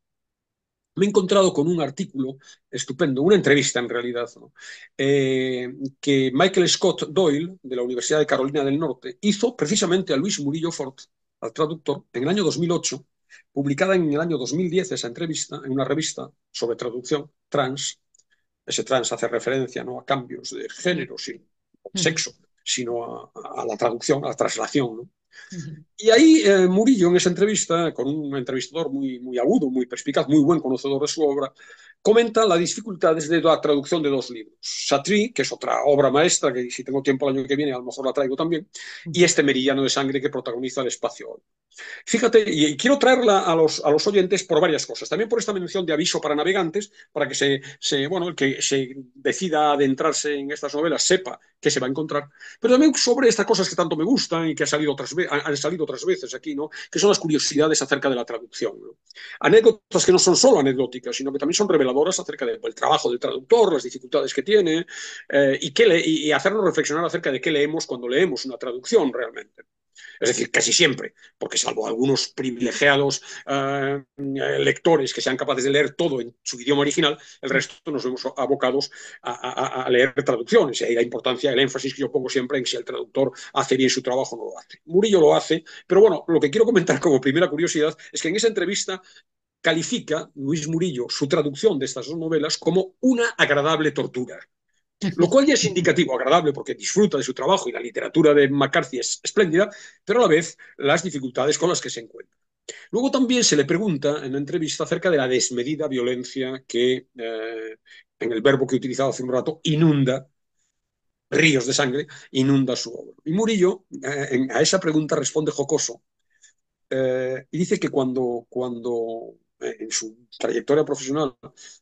me he encontrado con un artículo estupendo, una entrevista en realidad, ¿no? eh, que Michael Scott Doyle, de la Universidad de Carolina del Norte, hizo precisamente a Luis Murillo Ford, al traductor, en el año 2008, publicada en el año 2010 esa entrevista en una revista sobre traducción trans, ese trans hace referencia ¿no? a cambios de género, sin sexo, sino a, a, la traducción, a la traslación. ¿no? Uh -huh. Y ahí eh, Murillo, en esa entrevista, con un entrevistador muy, muy agudo, muy perspicaz, muy buen conocedor de su obra, comenta las dificultades de la traducción de dos libros. Satri, que es otra obra maestra, que si tengo tiempo el año que viene a lo mejor la traigo también, y este Meridiano de Sangre que protagoniza el espacio. Fíjate, y quiero traerla a los, a los oyentes por varias cosas. También por esta mención de aviso para navegantes, para que se, se, bueno, el que se decida adentrarse en estas novelas sepa qué se va a encontrar. Pero también sobre estas cosas que tanto me gustan y que ha salido otras, han salido otras veces aquí, ¿no? que son las curiosidades acerca de la traducción. ¿no? Anécdotas que no son solo anecdóticas, sino que también son reveladoras acerca del de, trabajo del traductor, las dificultades que tiene eh, y, qué hacernos reflexionar acerca de qué leemos cuando leemos una traducción realmente. Es decir, casi siempre, porque salvo algunos privilegiados uh, lectores que sean capaces de leer todo en su idioma original, el resto nos vemos abocados a, a, a, leer traducciones. Y ahí la importancia, el énfasis que yo pongo siempre en si el traductor hace bien su trabajo o no lo hace. Murillo lo hace, pero bueno, lo que quiero comentar como primera curiosidad es que en esa entrevista califica Luis Murillo su traducción de estas dos novelas como una agradable tortura. Lo cual ya es indicativo, agradable, porque disfruta de su trabajo y la literatura de McCarthy es espléndida, pero a la vez las dificultades con las que se encuentra. Luego también se le pregunta en la entrevista acerca de la desmedida violencia que, eh, en el verbo que he utilizado hace un rato, inunda ríos de sangre, inunda su obra. Y Murillo eh, a esa pregunta responde jocoso eh, y dice que cuando, cuando en su trayectoria profesional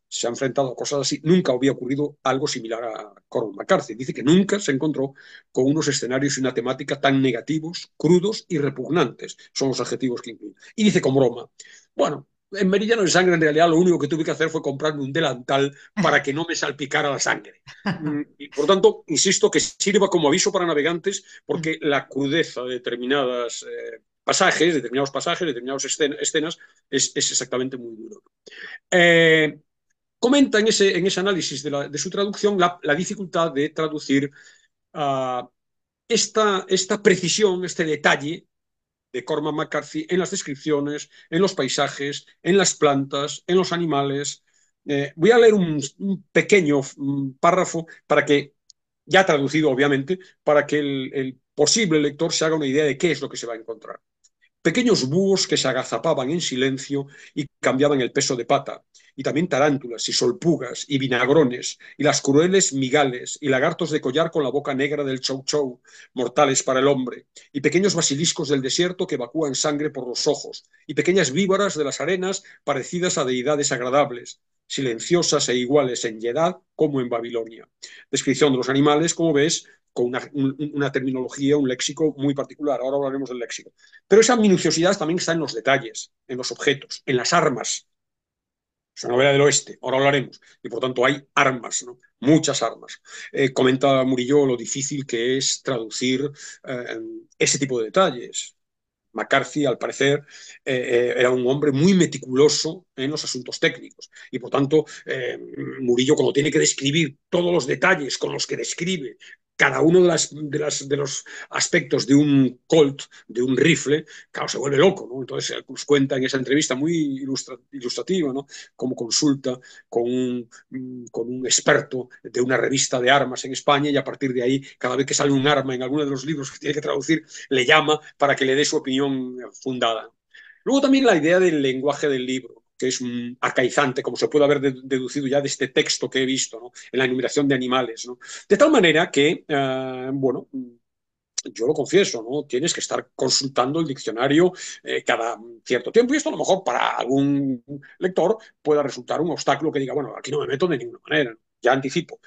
se ha enfrentado a cosas así, nunca había ocurrido algo similar a Cormac McCarthy. Dice que nunca se encontró con unos escenarios y una temática tan negativos, crudos y repugnantes. Son los adjetivos que incluye. Y dice con broma, bueno, en Meridiano de Sangre en realidad lo único que tuve que hacer fue comprarme un delantal para que no me salpicara la sangre. Y por tanto, insisto que sirva como aviso para navegantes porque la crudeza de determinadas eh, pasajes, determinados pasajes, determinadas escenas, es, exactamente muy duro. Eh, comenta en ese, análisis de, su traducción la, dificultad de traducir uh, esta, precisión, este detalle de Cormac McCarthy en las descripciones, en los paisajes, en las plantas, en los animales. Eh, voy a leer un, pequeño párrafo para que, ya traducido obviamente, para que el posible lector se haga una idea de qué es lo que se va a encontrar pequeños búhos que se agazapaban en silencio y cambiaban el peso de pata, y también tarántulas y solpugas y vinagrones, y las crueles migales y lagartos de collar con la boca negra del chou chou, mortales para el hombre, y pequeños basiliscos del desierto que evacúan sangre por los ojos, y pequeñas víboras de las arenas parecidas a deidades agradables, silenciosas e iguales en Yedad como en Babilonia. Descripción de los animales, como ves, con una, terminología, un léxico muy particular. Ahora hablaremos del léxico. Pero esa minuciosidad también está en los detalles, en los objetos, en las armas. Es una novela del oeste, ahora hablaremos. Y por tanto hay armas, muchas armas. Eh, comenta Murillo lo difícil que es traducir eh, ese tipo de detalles. McCarthy, al parecer, eh, era un hombre muy meticuloso en los asuntos técnicos. Y por tanto, eh, Murillo, cuando tiene que describir todos los detalles con los que describe cada uno de, las, de, los aspectos de un Colt, de un rifle, claro, se vuelve loco, ¿no? Entonces nos cuenta en esa entrevista muy ilustra, ilustrativa, ¿no? Cómo consulta con un, con un experto de una revista de armas en España y a partir de ahí, cada vez que sale un arma en alguno de los libros que tiene que traducir, le llama para que le dé su opinión fundada. Luego también la idea del lenguaje del libro que es un acaizante, como se puede haber deducido ya de este texto que he visto en la enumeración de animales. ¿no? De tal manera que, uh, bueno, yo lo confieso, ¿no? Tienes que estar consultando el diccionario eh, cada cierto tiempo y esto a lo mejor para algún lector pueda resultar un obstáculo que diga, bueno, aquí no me meto de ninguna manera. Ya anticipo,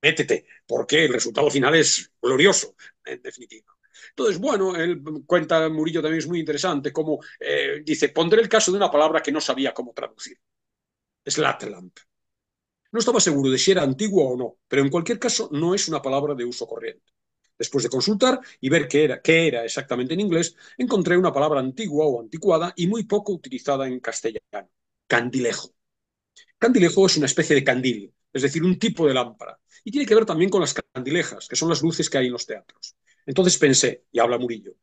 métete, porque el resultado final es glorioso, en definitiva. Entonces, bueno, él cuenta, Murillo también es muy interesante, como eh, dice, pondré el caso de una palabra que no sabía cómo traducir. Slatlamp. No estaba seguro de si era antigua o no, pero en cualquier caso no es una palabra de uso corriente. Después de consultar y ver qué era, qué era exactamente en inglés, encontré una palabra antigua o anticuada y muy poco utilizada en castellano, candilejo. Candilejo es una especie de candil, es decir, un tipo de lámpara, y tiene que ver también con las candilejas, que son las luces que hay en los teatros. Entonces pensé, y habla Murillo,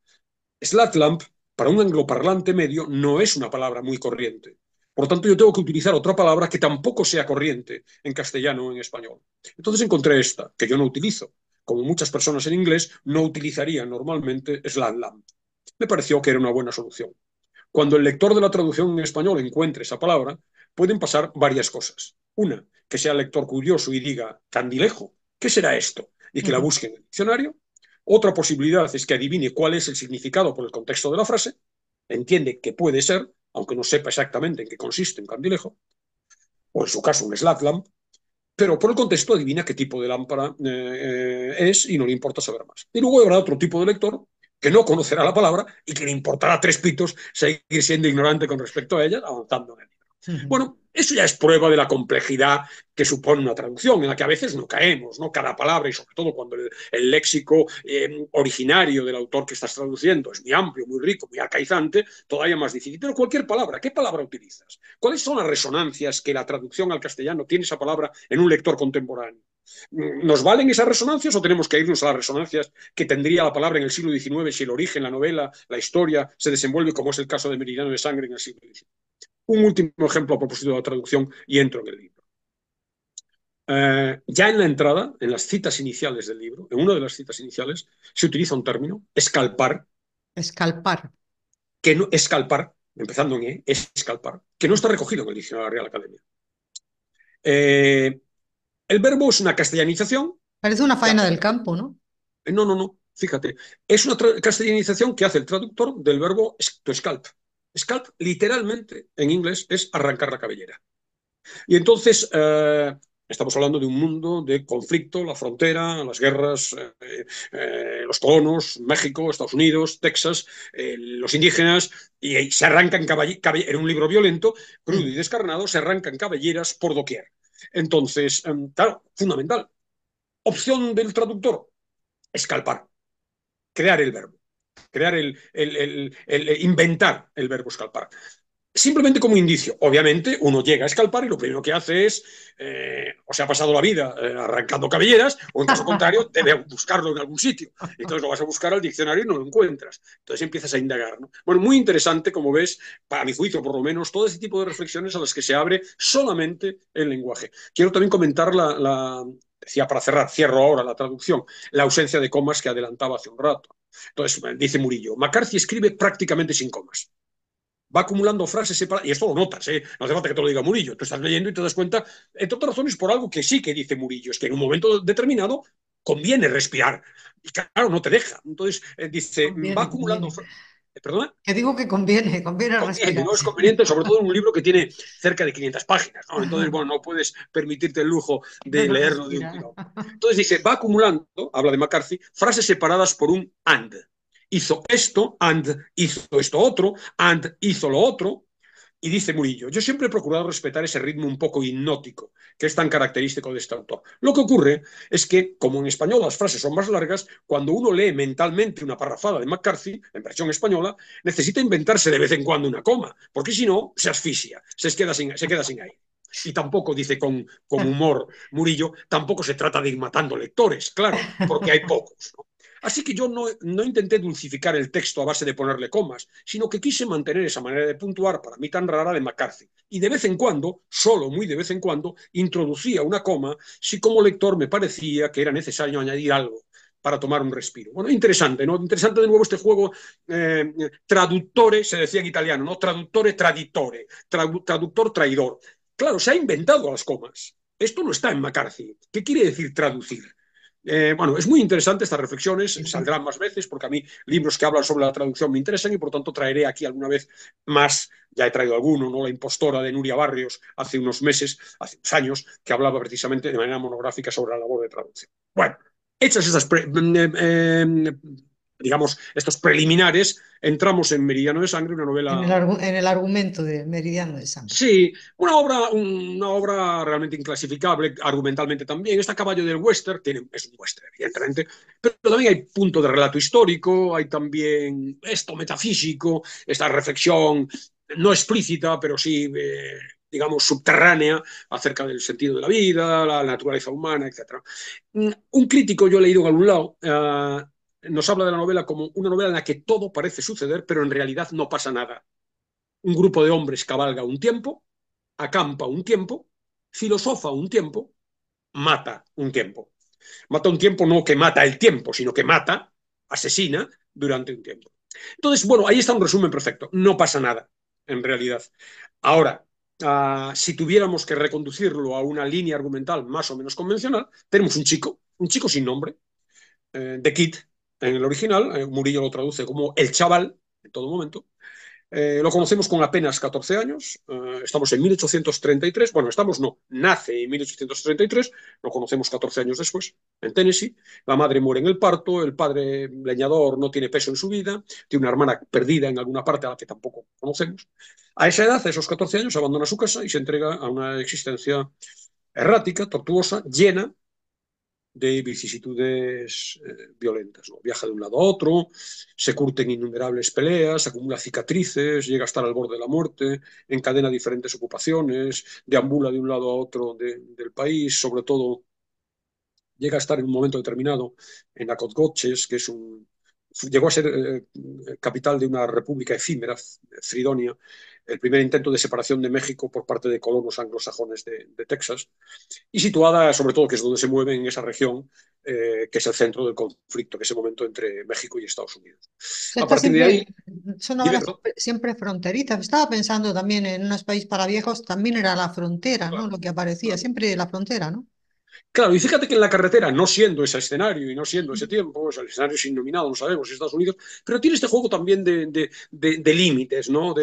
slatlamp para un angloparlante medio no es una palabra muy corriente. Por lo tanto, yo tengo que utilizar otra palabra que tampoco sea corriente en castellano o en español. Entonces encontré esta, que yo no utilizo. Como muchas personas en inglés no utilizarían normalmente slatlamp. Me pareció que era una buena solución. Cuando el lector de la traducción en español encuentre esa palabra, pueden pasar varias cosas. Una, que sea lector curioso y diga, candilejo, ¿qué será esto? Y que la busque en el diccionario. Otra posibilidad es que adivine cuál es el significado por el contexto de la frase, entiende que puede ser, aunque no sepa exactamente en qué consiste un candilejo, o en su caso un slatlamp, pero por el contexto adivina qué tipo de lámpara eh, es y no le importa saber más. Y luego habrá otro tipo de lector que no conocerá la palabra y que le importará tres pitos seguir siendo ignorante con respecto a ella, avanzando en el Bueno, eso ya es prueba de la complejidad que supone una traducción, en la que a veces no caemos, ¿no? Cada palabra, y sobre todo cuando el, léxico eh, originario del autor que estás traduciendo es muy amplio, muy rico, muy arcaizante, todavía más difícil. Pero cualquier palabra, ¿qué palabra utilizas? ¿Cuáles son las resonancias que la traducción al castellano tiene esa palabra en un lector contemporáneo? ¿Nos valen esas resonancias o tenemos que irnos a las resonancias que tendría la palabra en el siglo XIX si el origen, la novela, la historia se desenvuelve como es el caso de Meridiano de Sangre en el siglo XIX? Un último ejemplo a propósito de la traducción y entro en el libro. Eh, ya en la entrada, en las citas iniciales del libro, en una de las citas iniciales, se utiliza un término, escalpar. Escalpar. Que no, escalpar, empezando en E, escalpar, que no está recogido en el diccionario de la Real Academia. Eh, el verbo es una castellanización. Parece una faena del campo, ¿no? No, no, no. Fíjate, es una castellanización que hace el traductor del verbo to scalp. Scalp, literalmente, en inglés, es arrancar la cabellera. Y entonces, eh, estamos hablando de un mundo de conflicto, la frontera, las guerras, eh, eh, los colonos, México, Estados Unidos, Texas, los indígenas, y, y se arrancan cabelleras, en un libro violento, crudo y descarnado, se arrancan cabelleras por doquier. Entonces, em, claro, fundamental. Opción del traductor, escalpar, crear el verbo crear el, inventar el verbo escalpar. simplemente como indicio. Obviamente, uno llega a escalpar y lo primero que hace es, eh, o se ha pasado la vida eh, arrancando cabelleras, o en caso contrario, debe buscarlo en algún sitio. Entonces lo vas a buscar al diccionario y no lo encuentras. Entonces empiezas a indagar. ¿no? Bueno, muy interesante, como ves, para mi juicio por lo menos, todo ese tipo de reflexiones a las que se abre solamente el lenguaje. Quiero también comentar la decía para cerrar, cierro ahora la traducción, la ausencia de comas que adelantaba hace un rato. Entonces, dice Murillo, McCarthy escribe prácticamente sin comas va acumulando frases separadas, y esto lo notas, ¿eh? no hace falta que te lo diga Murillo, tú estás leyendo y te das cuenta, entre otras razones, por algo que sí que dice Murillo, es que en un momento determinado conviene respirar, y claro, no te deja. Entonces, eh, dice, va acumulando... conviene. Eh, ¿Perdona? Que digo que conviene, conviene Conviene, no es conveniente, sobre todo en un libro que tiene cerca de 500 páginas, ¿no? Entonces, bueno, no puedes permitirte el lujo de No leerlo de un tirón. Entonces dice, va acumulando, habla de McCarthy, frases separadas por un and. Hizo esto, and hizo esto otro, and hizo lo otro. Y dice Murillo, yo siempre he procurado respetar ese ritmo un poco hipnótico que es tan característico de este autor. Lo que ocurre es que, como en español las frases son más largas, cuando uno lee mentalmente una parrafada de McCarthy, en versión española, necesita inventarse de vez en cuando una coma, porque si no, se asfixia, se queda sin, se queda sin aire. Y tampoco, dice con, con humor Murillo, tampoco se trata de ir matando lectores, claro, porque hay pocos. Así que yo no, intenté dulcificar el texto a base de ponerle comas, sino que quise mantener esa manera de puntuar para mí tan rara de McCarthy. Y de vez en cuando, solo muy de vez en cuando, introducía una coma si como lector me parecía que era necesario añadir algo para tomar un respiro. Bueno, interesante, ¿no? Interesante de nuevo este juego eh, traductore, se decía en italiano, ¿no? Traductore, traditore, tra traductor, traidor. Claro, se ha inventado las comas. Esto no está en McCarthy. ¿Qué quiere decir traducir? Eh, bueno, es muy interesante estas reflexiones, saldrán más veces porque a mí libros que hablan sobre la traducción me interesan y por tanto traeré aquí alguna vez más, ya he traído alguno, ¿no? La impostora de Nuria Barrios hace unos meses, hace unos años, que hablaba precisamente de manera monográfica sobre la labor de traducción. Bueno, hechas estas, eh, eh, digamos, estos preliminares, entramos en Meridiano de Sangre, una novela... En el, en el, argumento de Meridiano de Sangre. Sí, una obra, una obra realmente inclasificable, argumentalmente también. Está a caballo del western, tiene, es un western, evidentemente, pero también hay punto de relato histórico, hay también esto metafísico, esta reflexión no explícita, pero sí... Eh, digamos, subterránea acerca del sentido de la vida, la naturaleza humana, etc. Un crítico, yo he leído en algún lado, uh, nos habla de la novela como una novela en la que todo parece suceder, pero en realidad no pasa nada. Un grupo de hombres cabalga un tiempo, acampa un tiempo, filosofa un tiempo, mata un tiempo. Mata un tiempo no que mata el tiempo, sino que mata, asesina durante un tiempo. Entonces, bueno, ahí está un resumen perfecto. No pasa nada, en realidad. Ahora, uh, si tuviéramos que reconducirlo a una línea argumental más o menos convencional, tenemos un chico, un chico sin nombre, eh, de Kid, en el original, eh, Murillo lo traduce como el chaval, en todo momento. Eh, lo conocemos con apenas 14 años, eh, estamos en 1833, bueno, estamos no, nace en 1833, lo conocemos 14 años después, en Tennessee, la madre muere en el parto, el padre leñador no tiene peso en su vida, tiene una hermana perdida en alguna parte a la que tampoco conocemos. A esa edad, a esos 14 años, abandona su casa y se entrega a una existencia errática, tortuosa, llena de vicisitudes eh, violentas. Viaja de un lado a otro, se curte en innumerables peleas, acumula cicatrices, llega a estar al borde de la muerte, encadena diferentes ocupaciones, deambula de un lado a otro de, del país, sobre todo llega a estar en un momento determinado en Acotgoches, que es un, llegó a ser eh, capital de una república efímera, Fridonia, el primer intento de separación de México por parte de colonos anglosajones de, de, Texas, y situada, sobre todo, que es donde se mueve en esa región, eh, que es el centro del conflicto, que es el momento entre México y Estados Unidos. A partir siempre, de ahí... Son obras siempre fronterizas. Estaba pensando también en unos países para viejos, también era la frontera, claro, ¿no? Lo que aparecía, claro. siempre la frontera, ¿no? Claro, y fíjate que en la carretera, no siendo ese escenario y no siendo ese tiempo, o sea, el escenario es innominado, no sabemos, Estados Unidos, pero tiene este juego también de, de, de, de límites, ¿no?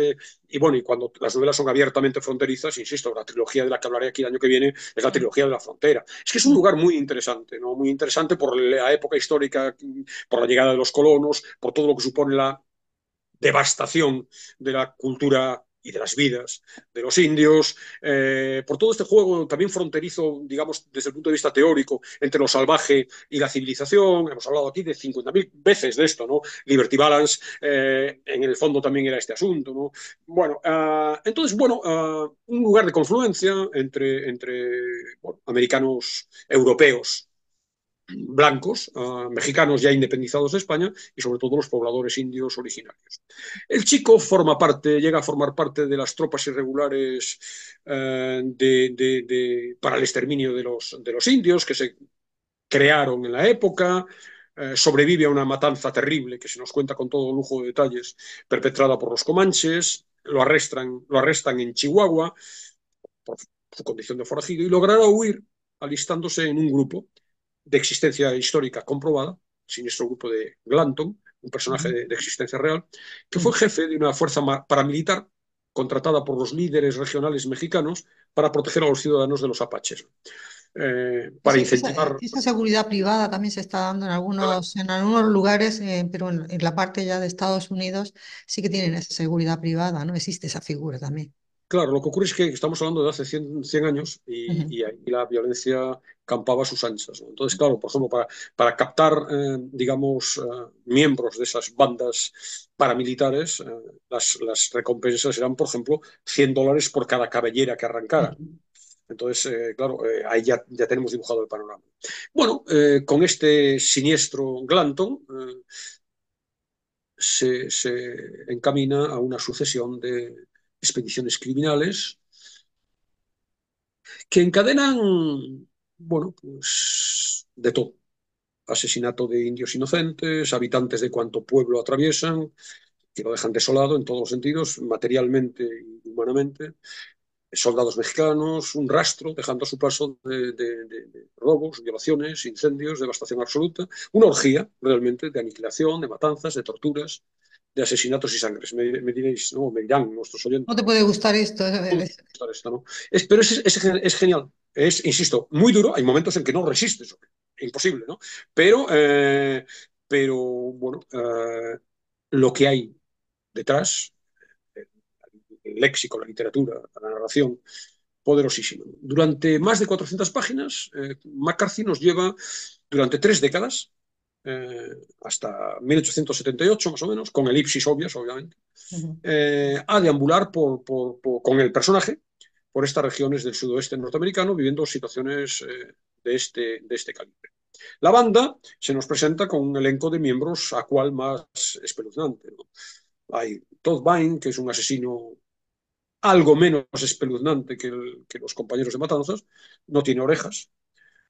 y bueno, y cuando las novelas son abiertamente fronterizas, insisto, la trilogía de la que hablaré aquí el año que viene es la trilogía de la frontera. Es que es un lugar muy interesante, ¿no? Muy interesante por la época histórica, por la llegada de los colonos, por todo lo que supone la devastación de la cultura y de las vidas de los indios, eh, por todo este juego también fronterizo, digamos, desde el punto de vista teórico, entre lo salvaje y la civilización. Hemos hablado aquí de 50.000 veces de esto, ¿no? Liberty Balance, eh, en el fondo también era este asunto, ¿no? Bueno, uh, entonces, bueno, uh, un lugar de confluencia entre, entre americanos europeos blancos, uh, mexicanos ya independizados de España y sobre todo los pobladores indios originarios. El chico forma parte, llega a formar parte de las tropas irregulares de, de, para el exterminio de los, de los indios que se crearon en la época, eh, sobrevive a una matanza terrible que se nos cuenta con todo lujo de detalles, perpetrada por los comanches, lo arrestan, lo arrestan en Chihuahua por su condición de forajido y logrará huir alistándose en un grupo de existencia histórica comprobada, siniestro grupo de Glanton, un personaje de, de existencia real, que fue jefe de una fuerza paramilitar contratada por los líderes regionales mexicanos para proteger a los ciudadanos de los apaches. Eh, para esa, incentivar. Esa, esa, seguridad privada también se está dando en algunos, en algunos lugares, eh, pero en, en, la parte ya de Estados Unidos sí que tienen esa seguridad privada, ¿no? Existe esa figura también. Claro, lo que ocurre es que estamos hablando de hace 100, 100 años y, uh -huh. y, ahí la violencia campaba a sus anchas. ¿no? Entonces, claro, por ejemplo, para, para captar, eh, digamos, eh, miembros de esas bandas paramilitares, eh, las, las, recompensas eran, por ejemplo, 100 dólares por cada cabellera que arrancara. Uh -huh. Entonces, eh, claro, eh, ahí ya, ya, tenemos dibujado el panorama. Bueno, eh, con este siniestro Glanton se, se, encamina a una sucesión de expediciones criminales que encadenan, bueno, pues de todo. Asesinato de indios inocentes, habitantes de cuanto pueblo atraviesan, que lo dejan desolado en todos los sentidos, materialmente y humanamente, soldados mexicanos, un rastro dejando a su paso de, de, robos, violaciones, incendios, devastación absoluta, una orgía realmente de aniquilación, de matanzas, de torturas, de asesinatos y sangres. Me, me diréis, no, me dirán nuestros oyentes. No te puede gustar esto. No te puede gustar esto ¿no? es, pero es, es, es, genial. Es, insisto, muy duro. Hay momentos en que no resistes. Imposible, ¿no? Pero, eh, pero bueno, eh, lo que hay detrás el léxico, la literatura, la narración, poderosísimo. Durante más de 400 páginas, eh, McCarthy nos lleva durante tres décadas, eh, hasta 1878 más o menos, con elipsis obvias, obviamente, uh -huh. eh, a deambular por, por, por, con el personaje por estas regiones del sudoeste norteamericano, viviendo situaciones eh, de, este, de este calibre. La banda se nos presenta con un elenco de miembros a cual más espeluznante. ¿no? Hay Todd Vine, que es un asesino algo menos espeluznante que, el, que, los compañeros de Matanzas, no tiene orejas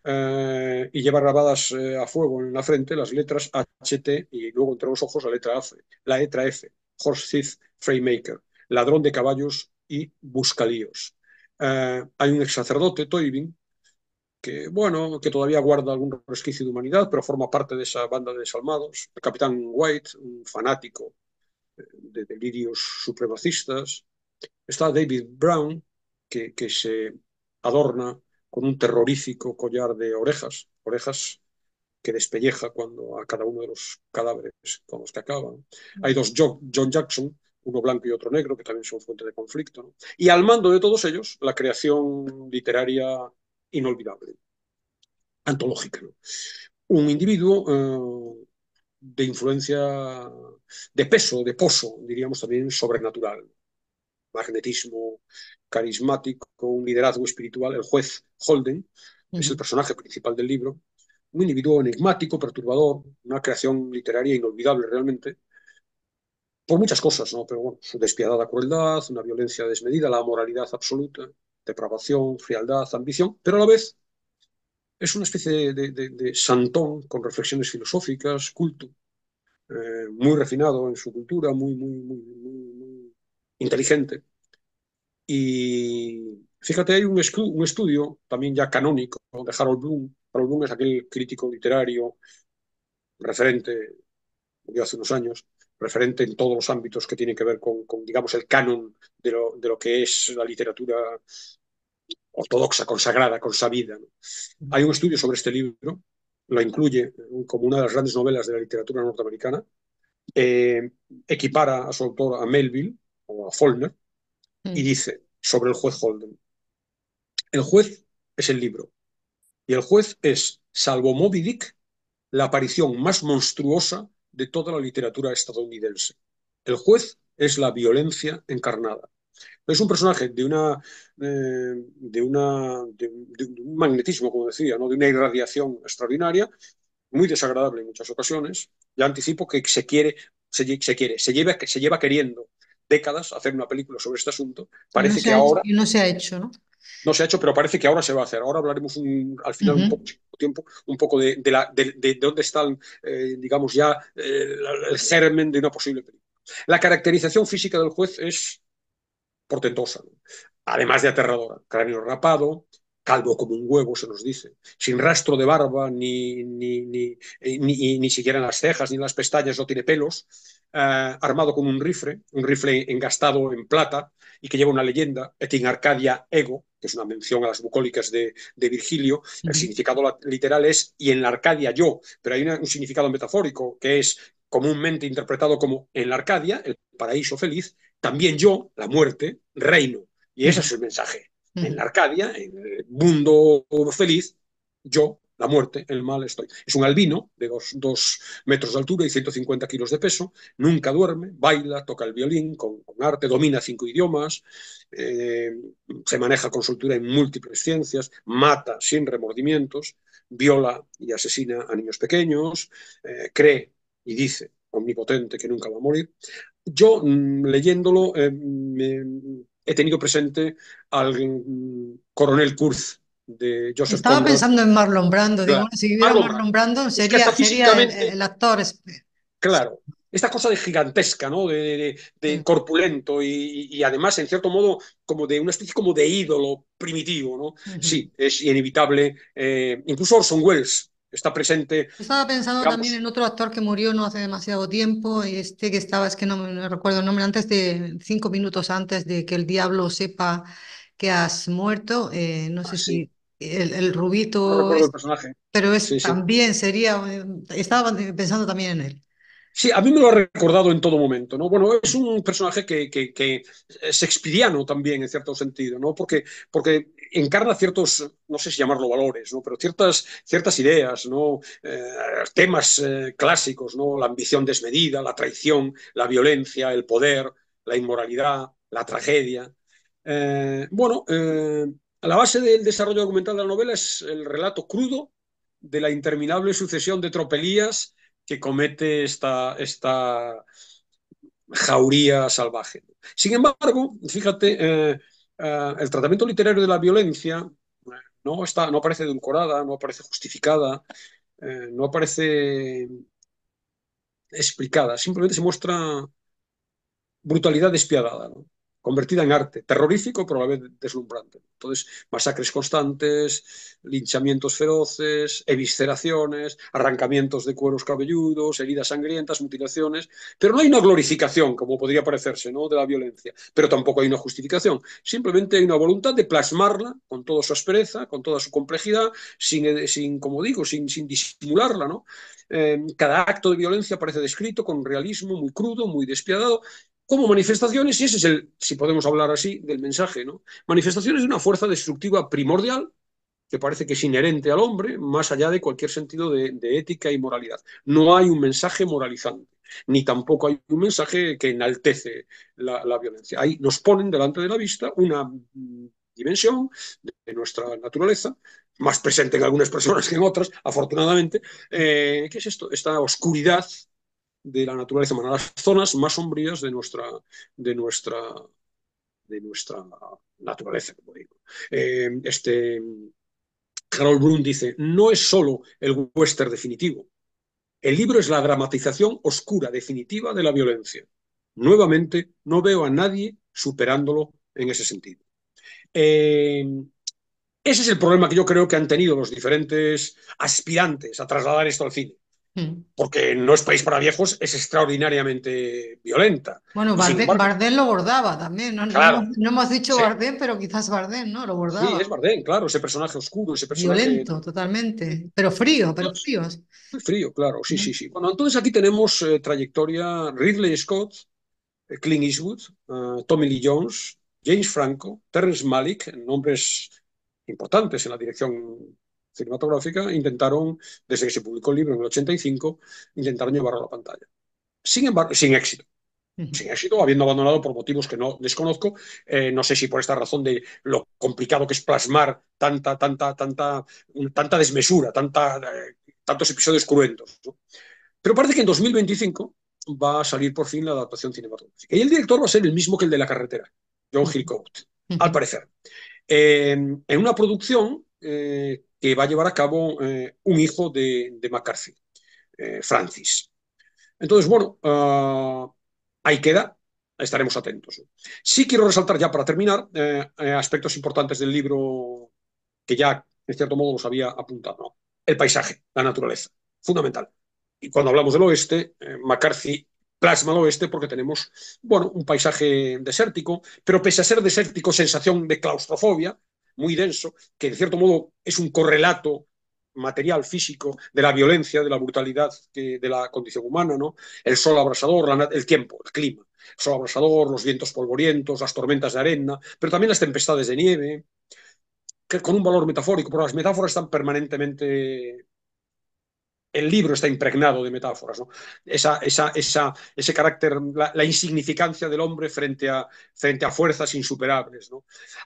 eh, y lleva grabadas eh, a fuego en la frente las letras HT y luego entre los ojos la letra F, la letra F, Horse Thief Framemaker, ladrón de caballos y buscalíos. Eh, hay un ex sacerdote, Toybin, que, bueno, que todavía guarda algún resquicio de humanidad, pero forma parte de esa banda de desalmados. El capitán White, un fanático de delirios supremacistas. Está David Brown, que, que, se adorna con un terrorífico collar de orejas, orejas que despelleja cuando a cada uno de los cadáveres con los que acaban. Hay dos John, John Jackson, uno blanco y otro negro, que también son fuente de conflicto. ¿no? Y al mando de todos ellos, la creación literaria inolvidable, antológica. ¿no? Un individuo eh, de influencia, de peso, de pozo, diríamos también sobrenatural magnetismo carismático, un liderazgo espiritual, el juez Holden, uh -huh. es el personaje principal del libro, un individuo enigmático, perturbador, una creación literaria inolvidable realmente, por muchas cosas, ¿no? Pero bueno, su despiadada crueldad, una violencia desmedida, la moralidad absoluta, depravación, frialdad, ambición, pero a la vez es una especie de, de, de santón con reflexiones filosóficas, culto, eh, muy refinado en su cultura, muy, muy, muy, muy, muy inteligente. Y fíjate, hay un, un, estudio también ya canónico de Harold Bloom. Harold Bloom es aquel crítico literario referente, murió hace unos años, referente en todos los ámbitos que tienen que ver con, con digamos, el canon de lo, de lo, que es la literatura ortodoxa, consagrada, consabida. ¿no? Hay un estudio sobre este libro, lo incluye como una de las grandes novelas de la literatura norteamericana, eh, equipara a su autor a Melville o a Faulkner, y dice sobre el juez Holden, el juez es el libro y el juez es, salvo Moby Dick, la aparición más monstruosa de toda la literatura estadounidense. El juez es la violencia encarnada. Es un personaje de una, eh, de, una de, un magnetismo, como decía, ¿no? de una irradiación extraordinaria, muy desagradable en muchas ocasiones. Ya anticipo que se quiere, se, se quiere, se lleva, se lleva queriendo décadas hacer una película sobre este asunto. Parece no que ahora. no se ha hecho, ¿no? No se ha hecho, pero parece que ahora se va a hacer. Ahora hablaremos un, al final uh -huh. un poco tiempo un poco de, de, la, de, de dónde está, eh, digamos, ya eh, el germen de una posible película. La caracterización física del juez es portentosa, ¿no? además de aterradora. Cráneo rapado, calvo como un huevo, se nos dice, sin rastro de barba, ni, ni, ni, ni, ni siquiera en las cejas, ni en las pestañas, no tiene pelos, uh, armado con un rifle, un rifle engastado en plata y que lleva una leyenda, et in Arcadia ego, que es una mención a las bucólicas de, Virgilio. El significado literal es y en la Arcadia yo, pero hay un significado metafórico que es comúnmente interpretado como en la Arcadia, el paraíso feliz, también yo, la muerte, reino. Y ese es el mensaje. En la Arcadia, en el mundo feliz, yo, la muerte, el mal estoy. Es un albino de dos, dos, metros de altura y 150 kilos de peso, nunca duerme, baila, toca el violín con, con arte, domina cinco idiomas, eh, se maneja con soltura en múltiples ciencias, mata sin remordimientos, viola y asesina a niños pequeños, eh, cree y dice omnipotente que nunca va a morir. Yo, mmm, leyéndolo, eh, me, he tenido presente al mmm, coronel Kurz de Joseph Estaba Conrad. pensando en Marlon Brando. Digo, si hubiera Marlon Marlon Brando, sería, Es que hasta sería el, actor. Claro, esta cosa de gigantesca, ¿no? De, de- de Mm. corpulento y, y además, en cierto modo, como de una especie como de ídolo primitivo, ¿no? Sí, es inevitable. eh, incluso Orson Welles está presente. Estaba pensando Digamos- también en otro actor que murió no hace demasiado tiempo, este que estaba, es que no me no recuerdo el nombre, antes de cinco minutos antes de que el diablo sepa que has muerto, eh, no sé Ah, si sí. el, el No rubito, recuerdo es- el personaje. pero es Sí, sí. también sería, eh, estaba pensando también en él. Sí, a mí me lo ha recordado en todo momento, ¿no? Bueno, es un personaje que, que, que es shakespeariano también, en cierto sentido, ¿no? Porque, porque encarna ciertos, no sé si llamarlo valores, ¿no? Pero ciertas, ciertas ideas, ¿no? Eh, temas eh, clásicos, ¿no? La ambición desmedida, la traición, la violencia, el poder, la inmoralidad, la tragedia. Eh, bueno, a la base del desarrollo argumental de la novela es el relato crudo de la interminable sucesión de tropelías que comete esta, esta jauría salvaje. Sin embargo, fíjate, eh, el tratamiento literario de la violencia eh, no, está, no aparece edulcorada, no aparece justificada, eh, no aparece explicada, simplemente se muestra brutalidad despiadada. Convertida en arte, terrorífico pero a la vez deslumbrante. Entonces, masacres constantes, linchamientos feroces, evisceraciones, arrancamientos de cueros cabelludos, heridas sangrientas, mutilaciones, pero no hay una glorificación, como podría parecerse, ¿no? de la violencia, pero tampoco hay una justificación. Simplemente hay una voluntad de plasmarla con toda su aspereza, con toda su complejidad, sin, sin como digo, sin, sin disimularla, ¿no? Eh, cada acto de violencia aparece descrito con realismo muy crudo, muy despiadado, como manifestaciones, y ese es el, si podemos hablar así, del mensaje, ¿no? Manifestaciones de una fuerza destructiva primordial que parece que es inherente al hombre, más allá de cualquier sentido de, ética y moralidad. No hay un mensaje moralizante, ni tampoco hay un mensaje que enaltece la, violencia. Ahí nos ponen delante de la vista una dimensión de nuestra naturaleza, más presente en algunas personas que en otras, afortunadamente, eh, ¿qué es esto? Esta oscuridad de la naturaleza humana, las zonas más sombrías de nuestra, de nuestra, de nuestra naturaleza, como digo. Eh, este, Harold Bloom dice, no es solo el western definitivo, el libro es la dramatización oscura definitiva de la violencia. Nuevamente, no veo a nadie superándolo en ese sentido. Eh, ese es el problema que yo creo que han tenido los diferentes aspirantes a trasladar esto al cine porque no es país para viejos, es extraordinariamente violenta. Bueno, Bardem, embargo, Bardem lo bordaba también, ¿no? Claro, no, no hemos dicho sí. Bardem, pero quizás Bardem, ¿no? Lo bordaba. Sí, es Bardem, claro, ese personaje oscuro, ese personaje... Violento, totalmente, pero frío, pero frío. Muy frío, claro, sí, sí, sí. Bueno, entonces aquí tenemos eh, trayectoria Ridley Scott, Clint Eastwood, uh, Tommy Lee Jones, James Franco, Terrence Malick, nombres importantes en la dirección cinematográfica, intentaron, desde que se publicó el libro en el 85, intentaron llevarlo a la pantalla. Sin embargo, sin éxito. Sin éxito, habiendo abandonado por motivos que no desconozco, eh, no sé si por esta razón de lo complicado que es plasmar tanta, tanta, tanta, tanta desmesura, tanta, eh, tantos episodios cruentos. Pero parece que en 2025 va a salir por fin la adaptación cinematográfica. Y el director va a ser el mismo que el de La Carretera, John Hillcoat, al parecer. en una producción eh, que va a llevar a cabo un hijo de, de McCarthy, Francis. Entonces, bueno, uh, ahí queda, estaremos atentos. Sí quiero resaltar ya para terminar eh, eh, aspectos importantes del libro que ya, en cierto modo, los había apuntado. El paisaje, la naturaleza, fundamental. Y cuando hablamos del oeste, eh, McCarthy plasma el oeste porque tenemos, bueno, un paisaje desértico, pero pese a ser desértico, sensación de claustrofobia, muy denso, que en cierto modo es un correlato material físico de la violencia, de la brutalidad de la condición humana, ¿no? El sol abrasador, el tiempo, el clima, el sol abrasador, los vientos polvorientos, las tormentas de arena, pero también las tempestades de nieve, que, con un valor metafórico, porque las metáforas están permanentemente el libro está impregnado de metáforas, ¿no? esa, esa, esa, ese carácter, la, la, insignificancia del hombre frente a, frente a fuerzas insuperables.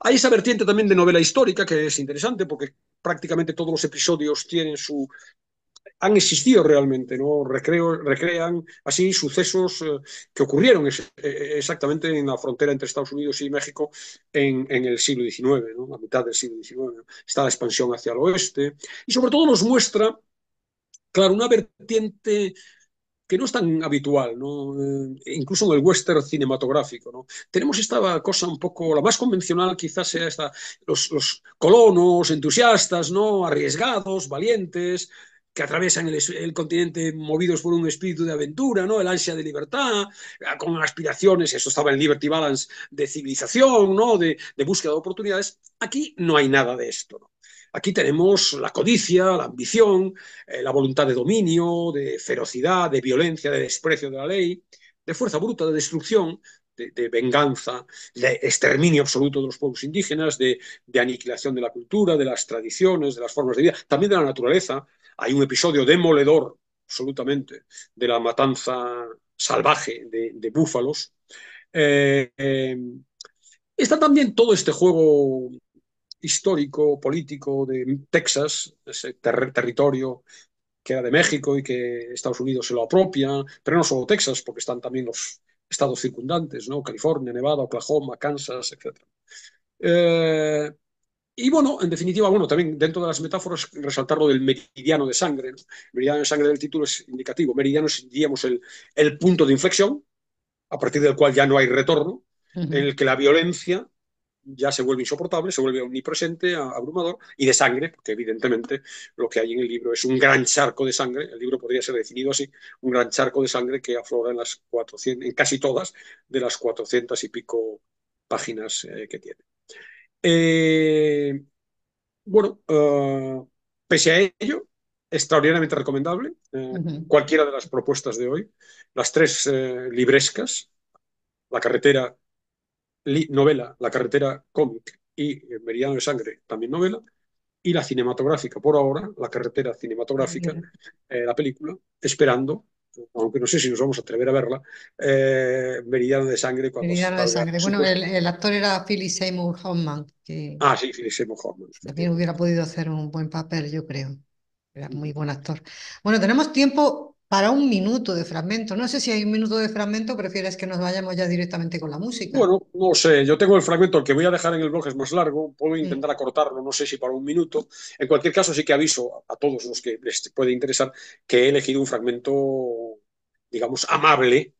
Hay esa vertiente también de novela histórica que es interesante porque prácticamente todos los episodios tienen su, han existido realmente, ¿no? Recrean así sucesos eh, que ocurrieron eh, exactamente en la frontera entre Estados Unidos y México en, el siglo XIX, ¿no? a mitad del siglo XIX. Está la expansión hacia el oeste y sobre todo nos muestra claro, una vertiente que no es tan habitual. Eh, incluso en el western cinematográfico. ¿no? Tenemos esta cosa un poco, la más convencional quizás sea esta, los, colonos entusiastas, ¿no? arriesgados, valientes, que atraviesan el, continente movidos por un espíritu de aventura, ¿no? el ansia de libertad, con aspiraciones, eso estaba en Liberty Balance, de civilización, ¿no? de, de búsqueda de oportunidades. Aquí no hay nada de esto. ¿no? Aquí tenemos la codicia, la ambición, eh, la voluntad de dominio, de ferocidad, de violencia, de desprecio de la ley, de fuerza bruta, de destrucción, de, venganza, de exterminio absoluto de los pueblos indígenas, de, de, aniquilación de la cultura, de las tradiciones, de las formas de vida, también de la naturaleza. Hay un episodio demoledor, absolutamente, de la matanza salvaje de, de búfalos. Eh, eh, está también todo este juego histórico, político de Texas, ese ter territorio que era de México y que Estados Unidos se lo apropia, pero no solo Texas, porque están también los estados circundantes, ¿no? California, Nevada, Oklahoma, Kansas, etc. Eh, y bueno, en definitiva, bueno, también dentro de las metáforas resaltar lo del meridiano de sangre. ¿no? El meridiano de sangre del título es indicativo. Meridiano es, diríamos, el, el punto de inflexión, a partir del cual ya no hay retorno, uh -huh. en el que la violencia ya se vuelve insoportable, se vuelve omnipresente, abrumador, y de sangre, porque evidentemente lo que hay en el libro es un gran charco de sangre, el libro podría ser definido así, un gran charco de sangre que aflora en las 400, en casi todas de las 400 y pico páginas eh, que tiene. Eh, bueno, uh, pese a ello, extraordinariamente recomendable, eh, uh -huh. cualquiera de las propuestas de hoy, las tres eh, librescas, La carretera novela La carretera cómic y Meridiano de Sangre, también novela, y la cinematográfica por ahora, La carretera cinematográfica, eh, la película, esperando, aunque no sé si nos vamos a atrever a verla, eh, Meridiano de Sangre. Cuando Meridiano de Sangre. Bueno, el, el, actor era Philip Seymour Hoffman. Que ah, sí, Philip Seymour Hoffman. También hubiera podido hacer un buen papel, yo creo. Era muy buen actor. Bueno, tenemos tiempo para un minuto de fragmento. No sé si hay un minuto de fragmento, prefieres que nos vayamos ya directamente con la música. Bueno, no sé, yo tengo el fragmento, el que voy a dejar en el blog es más largo, puedo intentar acortarlo, no sé si para un minuto. En cualquier caso, sí que aviso a todos los que les puede interesar que he elegido un fragmento, digamos, amable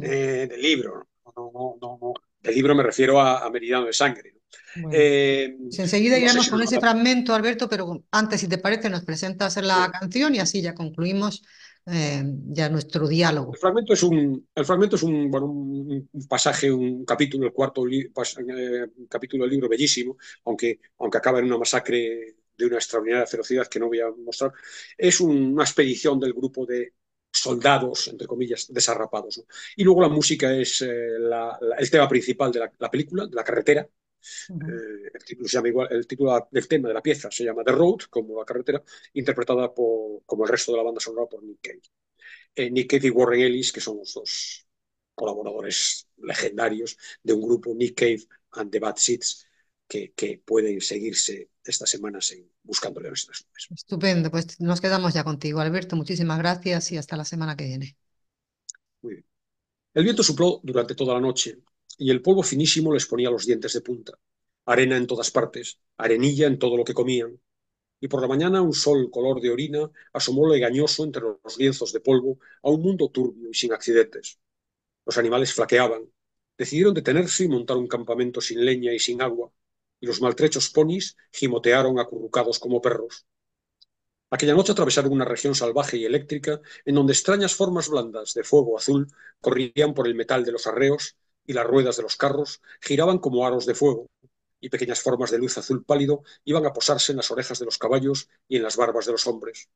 eh, del libro. No, no, no, no, Del libro me refiero a, a Meridiano de Sangre. Bueno. Eh, enseguida no iremos si con ese fragmento, Alberto, pero antes, si te parece, nos presentas la sí. canción y así ya concluimos eh, ya nuestro diálogo. El fragmento es un, el fragmento es un, bueno, un, pasaje, un capítulo, el cuarto eh, capítulo del libro bellísimo, aunque, aunque acaba en una masacre de una extraordinaria ferocidad que no voy a mostrar. Es un, una expedición del grupo de soldados, entre comillas, desarrapados. Y luego la música es eh, el tema principal de la, película, de la carretera. El título se llama igual, el título del tema de la pieza se llama The Road, como la carretera, interpretada por, como el resto de la banda sonora por Nick Cave. Nick Cave y Warren Ellis, que son los dos colaboradores legendarios de un grupo, Nick Cave and the Bad Seeds, que, que pueden seguirse estas semanas en Buscando Leones Estupendo, pues nos quedamos ya contigo, Alberto. Muchísimas gracias y hasta la semana que viene. Muy bien. El viento sopló durante toda la noche y el polvo finísimo les ponía los dientes de punta. Arena en todas partes, arenilla en todo lo que comían. Y por la mañana un sol color de orina asomó legañoso entre los lienzos de polvo a un mundo turbio y sin accidentes. Los animales flaqueaban. Decidieron detenerse y montar un campamento sin leña y sin agua, y los maltrechos ponis gimotearon acurrucados como perros. Aquella noche atravesaron una región salvaje y eléctrica en donde extrañas formas blandas de fuego azul corrían por el metal de los arreos y las ruedas de los carros giraban como aros de fuego, y pequeñas formas de luz azul pálido iban a posarse en las orejas de los caballos y en las barbas de los hombres.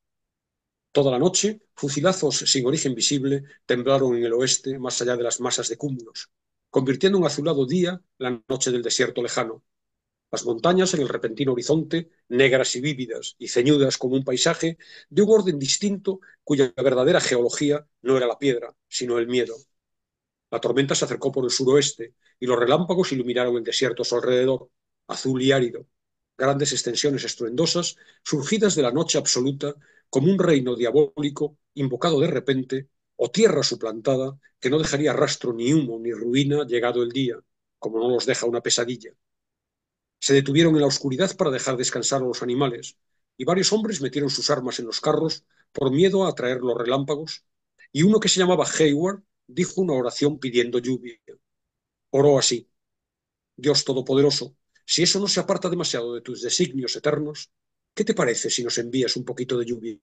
Toda la noche, fusilazos sin origen visible temblaron en el oeste más allá de las masas de cúmulos, convirtiendo en azulado día la noche del desierto lejano. Las montañas en el repentino horizonte, negras y vívidas y ceñudas como un paisaje de un orden distinto cuya verdadera geología no era la piedra, sino el miedo. La tormenta se acercó por el suroeste y los relámpagos iluminaron el desierto a su alrededor, azul y árido, grandes extensiones estruendosas surgidas de la noche absoluta como un reino diabólico invocado de repente, o tierra suplantada que no dejaría rastro ni humo ni ruina llegado el día, como no los deja una pesadilla. Se detuvieron en la oscuridad para dejar descansar a los animales, y varios hombres metieron sus armas en los carros por miedo a atraer los relámpagos, y uno que se llamaba Hayward dijo una oración pidiendo lluvia. Oró así. Dios Todopoderoso, si eso no se aparta demasiado de tus designios eternos, ¿qué te parece si nos envías un poquito de lluvia?